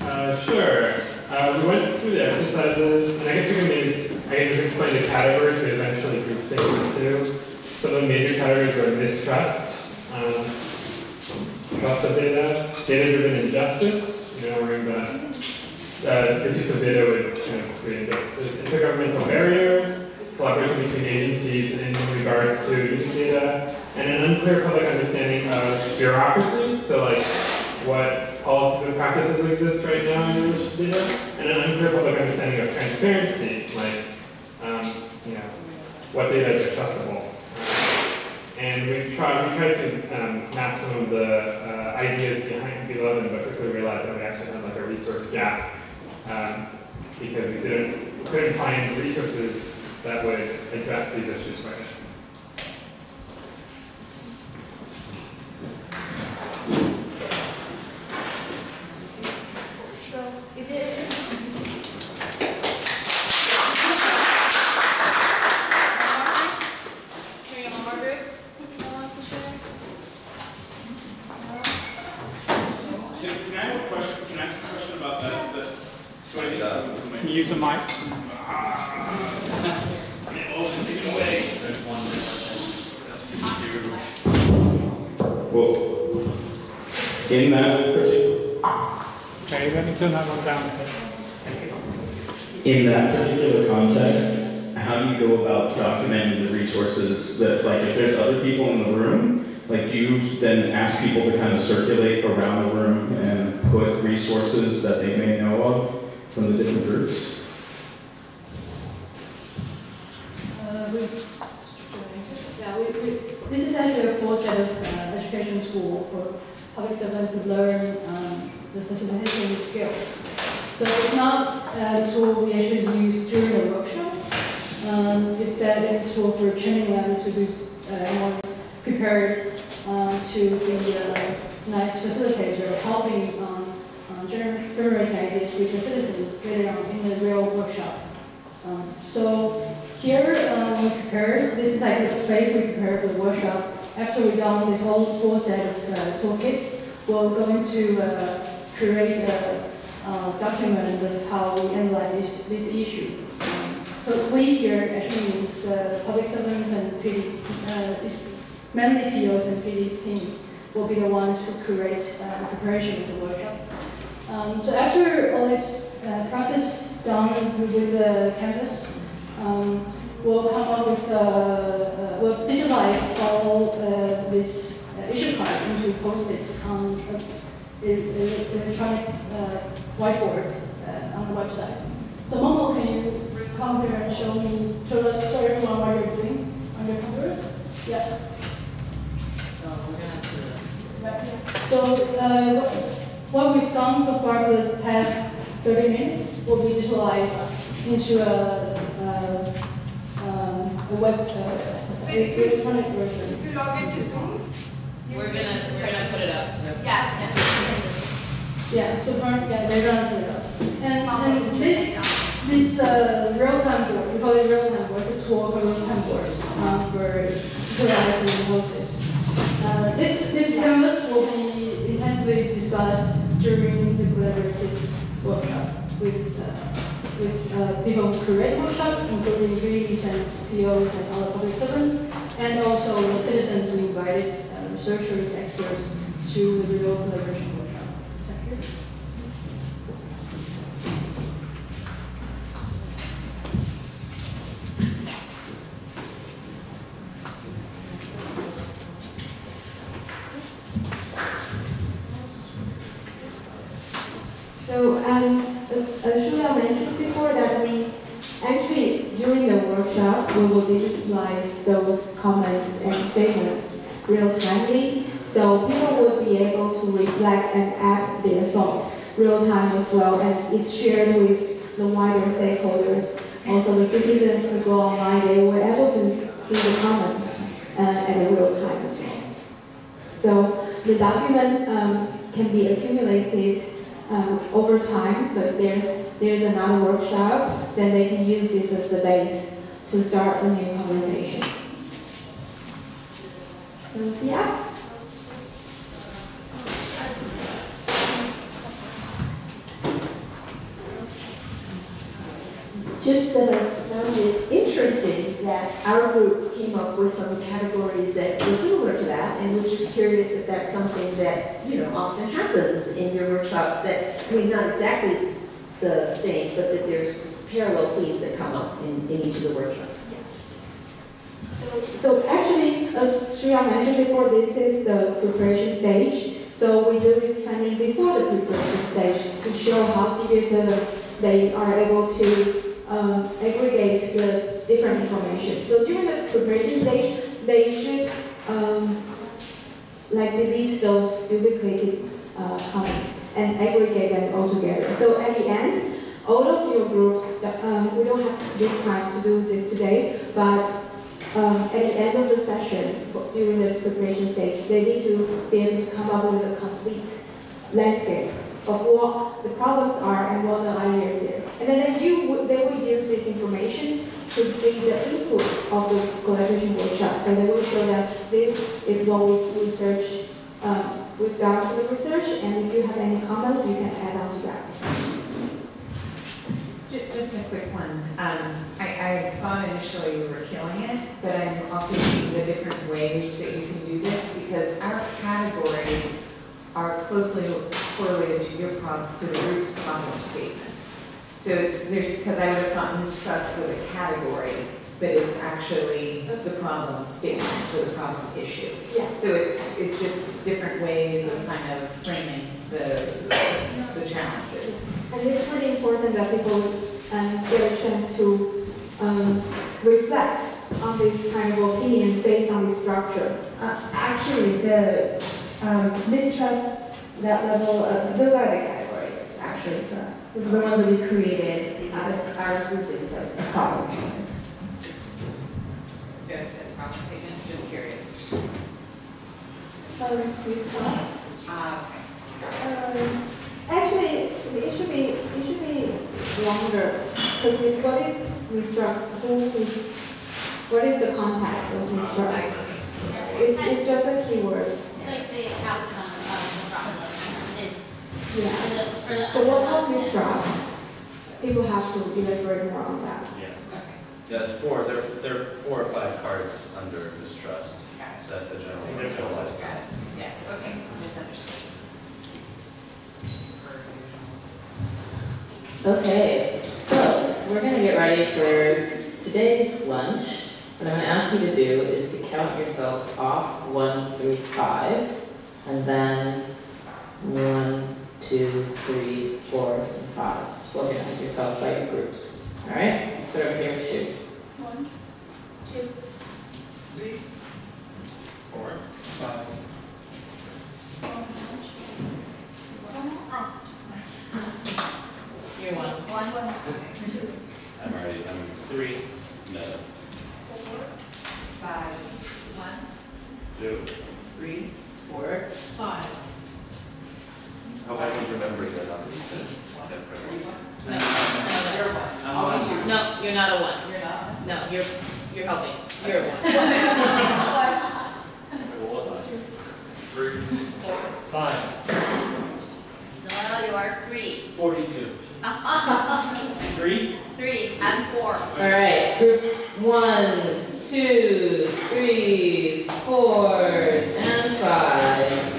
Speaker 20: Uh, sure. Uh, we went through the exercises, and I guess we can maybe, I can just explain the categories we eventually grouped things into. Some of the major categories were mistrust, um, trust of data, data-driven injustice, you know, worrying about uh, this use of data would kind of create intergovernmental barriers, collaboration between agencies in regards to using data, and an unclear public understanding of bureaucracy, so like what policies and practices exist right now in relation to data, and an unclear public understanding of transparency, like, um, you know, what data is accessible. And we've tried, we tried to um, map some of the uh, ideas behind B11, but quickly realized that we actually had like a resource gap um, because we didn't, couldn't find resources that would address these issues right now.
Speaker 1: So, is there, Can we get one more group? Who wants to share?
Speaker 21: Can can I have a question, can I ask a question about that? that- so I can- Can you use the mic? Oh, take it away. There's one.
Speaker 3: Well, in that particular,
Speaker 21: Okay, let me turn that one down.
Speaker 3: In that particular context, how do you go about documenting the resources that, like, if there's other people in the room, like, do you then ask people to kind of circulate around the room and put resources that they may know of from the different groups?
Speaker 22: Uh, yeah, this is actually a full set of uh, education tool for public servants to learn um, the facilitation skills. So it's not a tool we actually use during the workshop. Um, instead, it's a tool for training them to be uh, more prepared um, to be a nice facilitator, helping um, uh, gener- generating ideas with the citizens later on in the real workshop. Um, so here um, we prepared, this is like the phase we prepared for the workshop. After we've done this whole full set of uh, toolkits, we're going to uh, create a, uh document of how we analyze this, issue. So we here actually means the public servants and PDIS, uh, mainly POs and PDIS team will be the ones who create uh, the preparation of the workshop. Um, so after all this uh, process done with the canvas, um, we'll come up with, uh, uh, we'll digitalize all uh, these issue cards into post-its on uh, electronic uh, whiteboards uh, on the website. So Momo, can you come here and show me, show, us- show everyone what you're doing on your computer? Yeah. Right. So uh, what, what we've done so far for the past 30 minutes will be digitalized into a, a, um, a web, uh, electronic version.
Speaker 1: If you log into Zoom,
Speaker 2: We're gonna try to put it up.
Speaker 1: yes, yes.
Speaker 22: Yeah, so far, yeah, they're gonna put it up. And, and this, this uh, real-time board, we call it real-time board, it's a tool for real-time boards um, for supervising the hostess. Uh, this, this canvas will be intensively discussed during the collaborative workshop with, uh, with uh, people who create workshop, including VDs and POs and other public servants, and also the citizens who invited, researchers, experts to the real collaboration workshop. Is that clear?
Speaker 4: So, um, Julia mentioned before, that we Actually, during the workshop, we will digitalize those comments and statements real timely, so people will be able to reflect and add their thoughts real time as well, and it's shared with the wider stakeholders. Also, the citizens who go online, they were able to see the comments uh, at a real time as well. So the document um, can be accumulated um, over time. So if there's, there's another workshop, then they can use this as the base to start a new conversation. Yes.
Speaker 23: Just uh, found it interesting that our group came up with some categories that were similar to that, and was just curious if that's something that, you know, often happens in your workshops, that, I mean, not exactly the same, but that there's parallel themes that come up in, in each of the workshops.
Speaker 4: So actually, as Shreya mentioned before, this is the preparation stage. So we do this training before the preparation stage to show how civil servants they are able to um, aggregate the different information. So during the preparation stage, they should um, like delete those duplicated uh, comments and aggregate them all together. So at the end, all of your groups, um, we don't have this time to do this today, but um, at the end of the session, during the preparation stage, they need to be able to come up with a complete landscape of what the problems are and what the ideas there. And then you they will use this information to be the input of the collaboration workshop. So they will show that this is what we research, um, we've done for the research, and if you have any comments, you can add on to that.
Speaker 9: Ju- Just a quick one. Um, I, I thought initially you were killing it, but I'm also seeing the different ways that you can do this because our categories are closely correlated to your problem, to the group's problem statements. So it's, there's, because I would have thought mistrust was a category, but it's actually the problem statement or the problem issue.
Speaker 4: Yeah.
Speaker 9: So it's, it's just different ways of kind of framing the, the challenges.
Speaker 4: And it's really important that people um, get a chance to um, reflect on these kind of opinions based on the structure.
Speaker 14: Uh, actually, the um, mistrust, that level of, those are the categories, actually, for us. Those are the ones that we created out of our groupings of problems.
Speaker 9: So it says problem statement, just curious.
Speaker 4: So, response.
Speaker 9: Ah,
Speaker 4: Um, Actually, it should be, it should be longer, because if what is mistrust, who is, what is the context of mistrust? It's, it's just a keyword.
Speaker 24: It's like the outcome of the problem is.
Speaker 4: Yeah. So what was mistrust? People have to elaborate more on that.
Speaker 25: Yeah. Yeah, it's four, there, there are four or five cards under mistrust. So that's the general, generalized.
Speaker 9: Yeah, okay, misunderstood.
Speaker 2: Okay, so we're gonna get ready for today's lunch. What I'm gonna ask you to do is to count yourselves off one through five, and then one, two, threes, fours, and fives. Organize yourself by your groups. All right, let's start over here with Shu.
Speaker 24: One, two,
Speaker 21: Three, four, five.
Speaker 2: You're one.
Speaker 24: One, one, two,
Speaker 25: I'm already, I'm three, no,
Speaker 9: Five,
Speaker 24: one,
Speaker 25: two.
Speaker 9: three,
Speaker 2: Four.
Speaker 24: five.
Speaker 25: Hope I can remember the numbers.
Speaker 2: No, no, no, you're one.
Speaker 21: I'm one.
Speaker 2: No, you're not a one.
Speaker 9: you're not?
Speaker 2: No, you're, you're helping. You're a one.
Speaker 25: Three. Four.
Speaker 6: Five.
Speaker 24: Noel, you are three.
Speaker 21: Forty-two. Three?
Speaker 24: Three and four.
Speaker 2: All right, group ones, twos, threes, fours, and fives.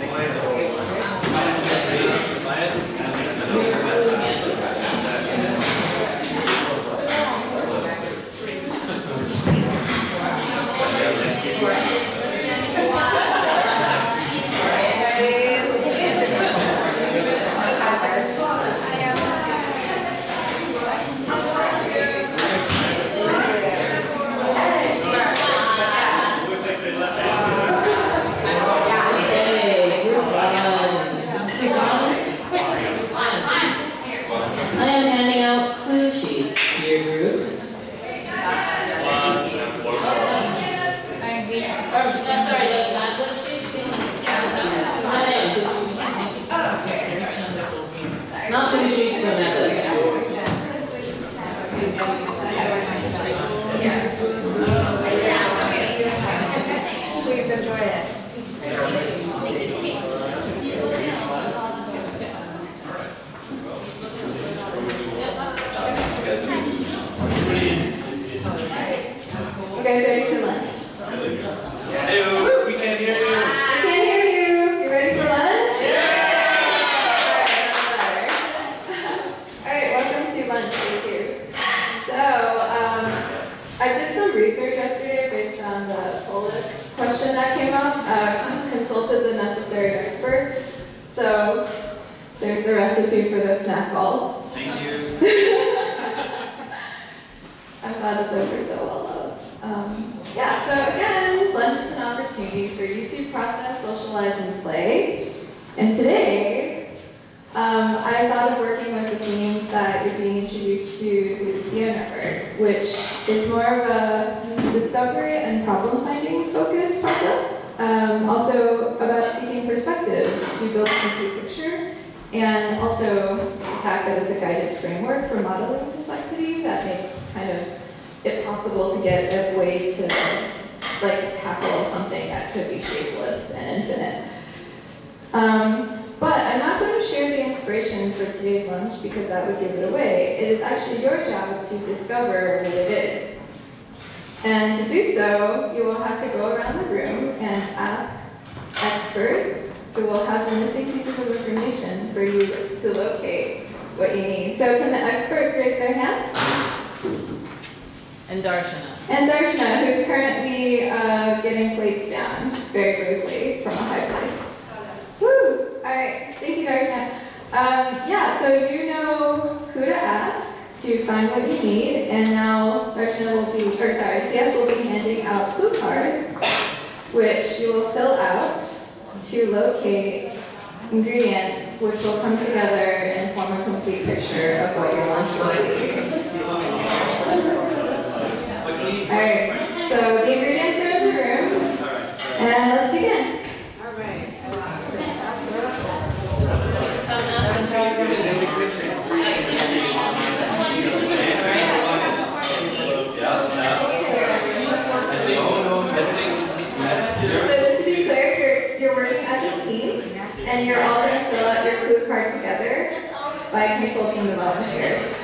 Speaker 1: Research yesterday based on the Polis question that came up. Uh, consulted the necessary experts. So, there's the recipe for the snack balls.
Speaker 26: Thank you.
Speaker 1: I'm glad that those are so well loved. Um, yeah, so again, lunch is an opportunity for you to process, socialize, and play. And today, um, I thought of working with the themes that you're being introduced to through the PO Network, which is more of a discovery and problem-finding focused process. Um, also about seeking perspectives to build a complete picture, and also the fact that it's a guided framework for modeling complexity that makes kind of it possible to get a way to like tackle something that could be shapeless and infinite. Um, but I'm not going to share the inspiration for today's lunch because that would give it away. It is actually your job to discover what it is. And to do so, you will have to go around the room and ask experts who will have the missing pieces of information for you to locate what you need. So can the experts raise their hands?
Speaker 2: And Darshana.
Speaker 1: And Darshana, who's currently uh, getting plates down very bravely from a high place. All right, thank you, Darshana. Um, yeah, so you know who to ask to find what you need, and now Darshana will be, or sorry, CS will be handing out clue cards, which you will fill out to locate ingredients, which will come together and form a complete picture of what your lunch will be. Alright, so the ingredients are in the room, and let's begin. So just to be clear, you're, you're working as a team, and you're all going to fill out your clue card together by consulting the volunteers.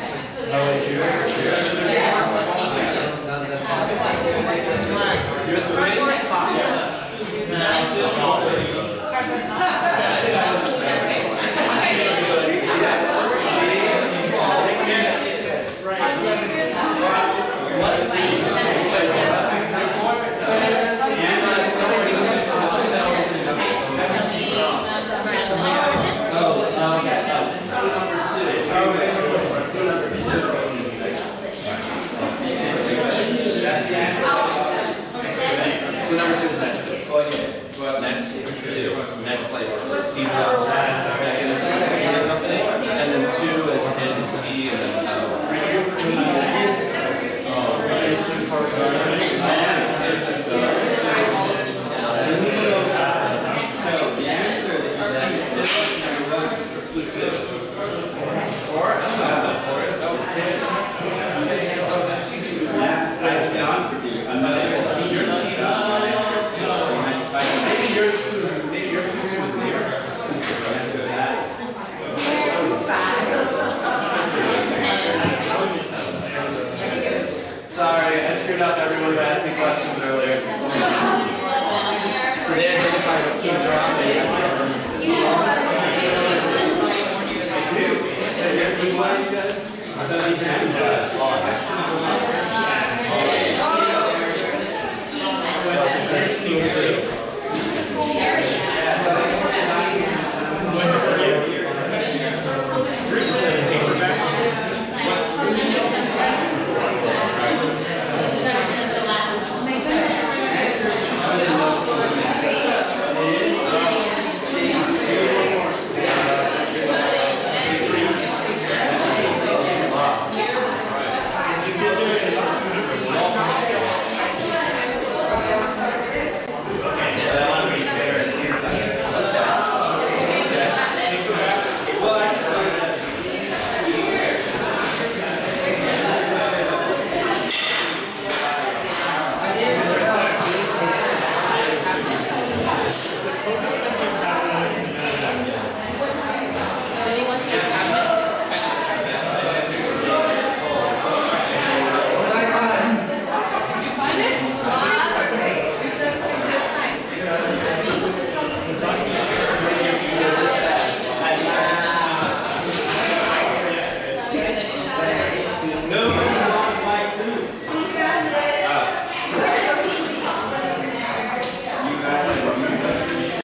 Speaker 25: So number two is next. Oh, yeah. Go up next. Two. Next, like, Steve Jobs.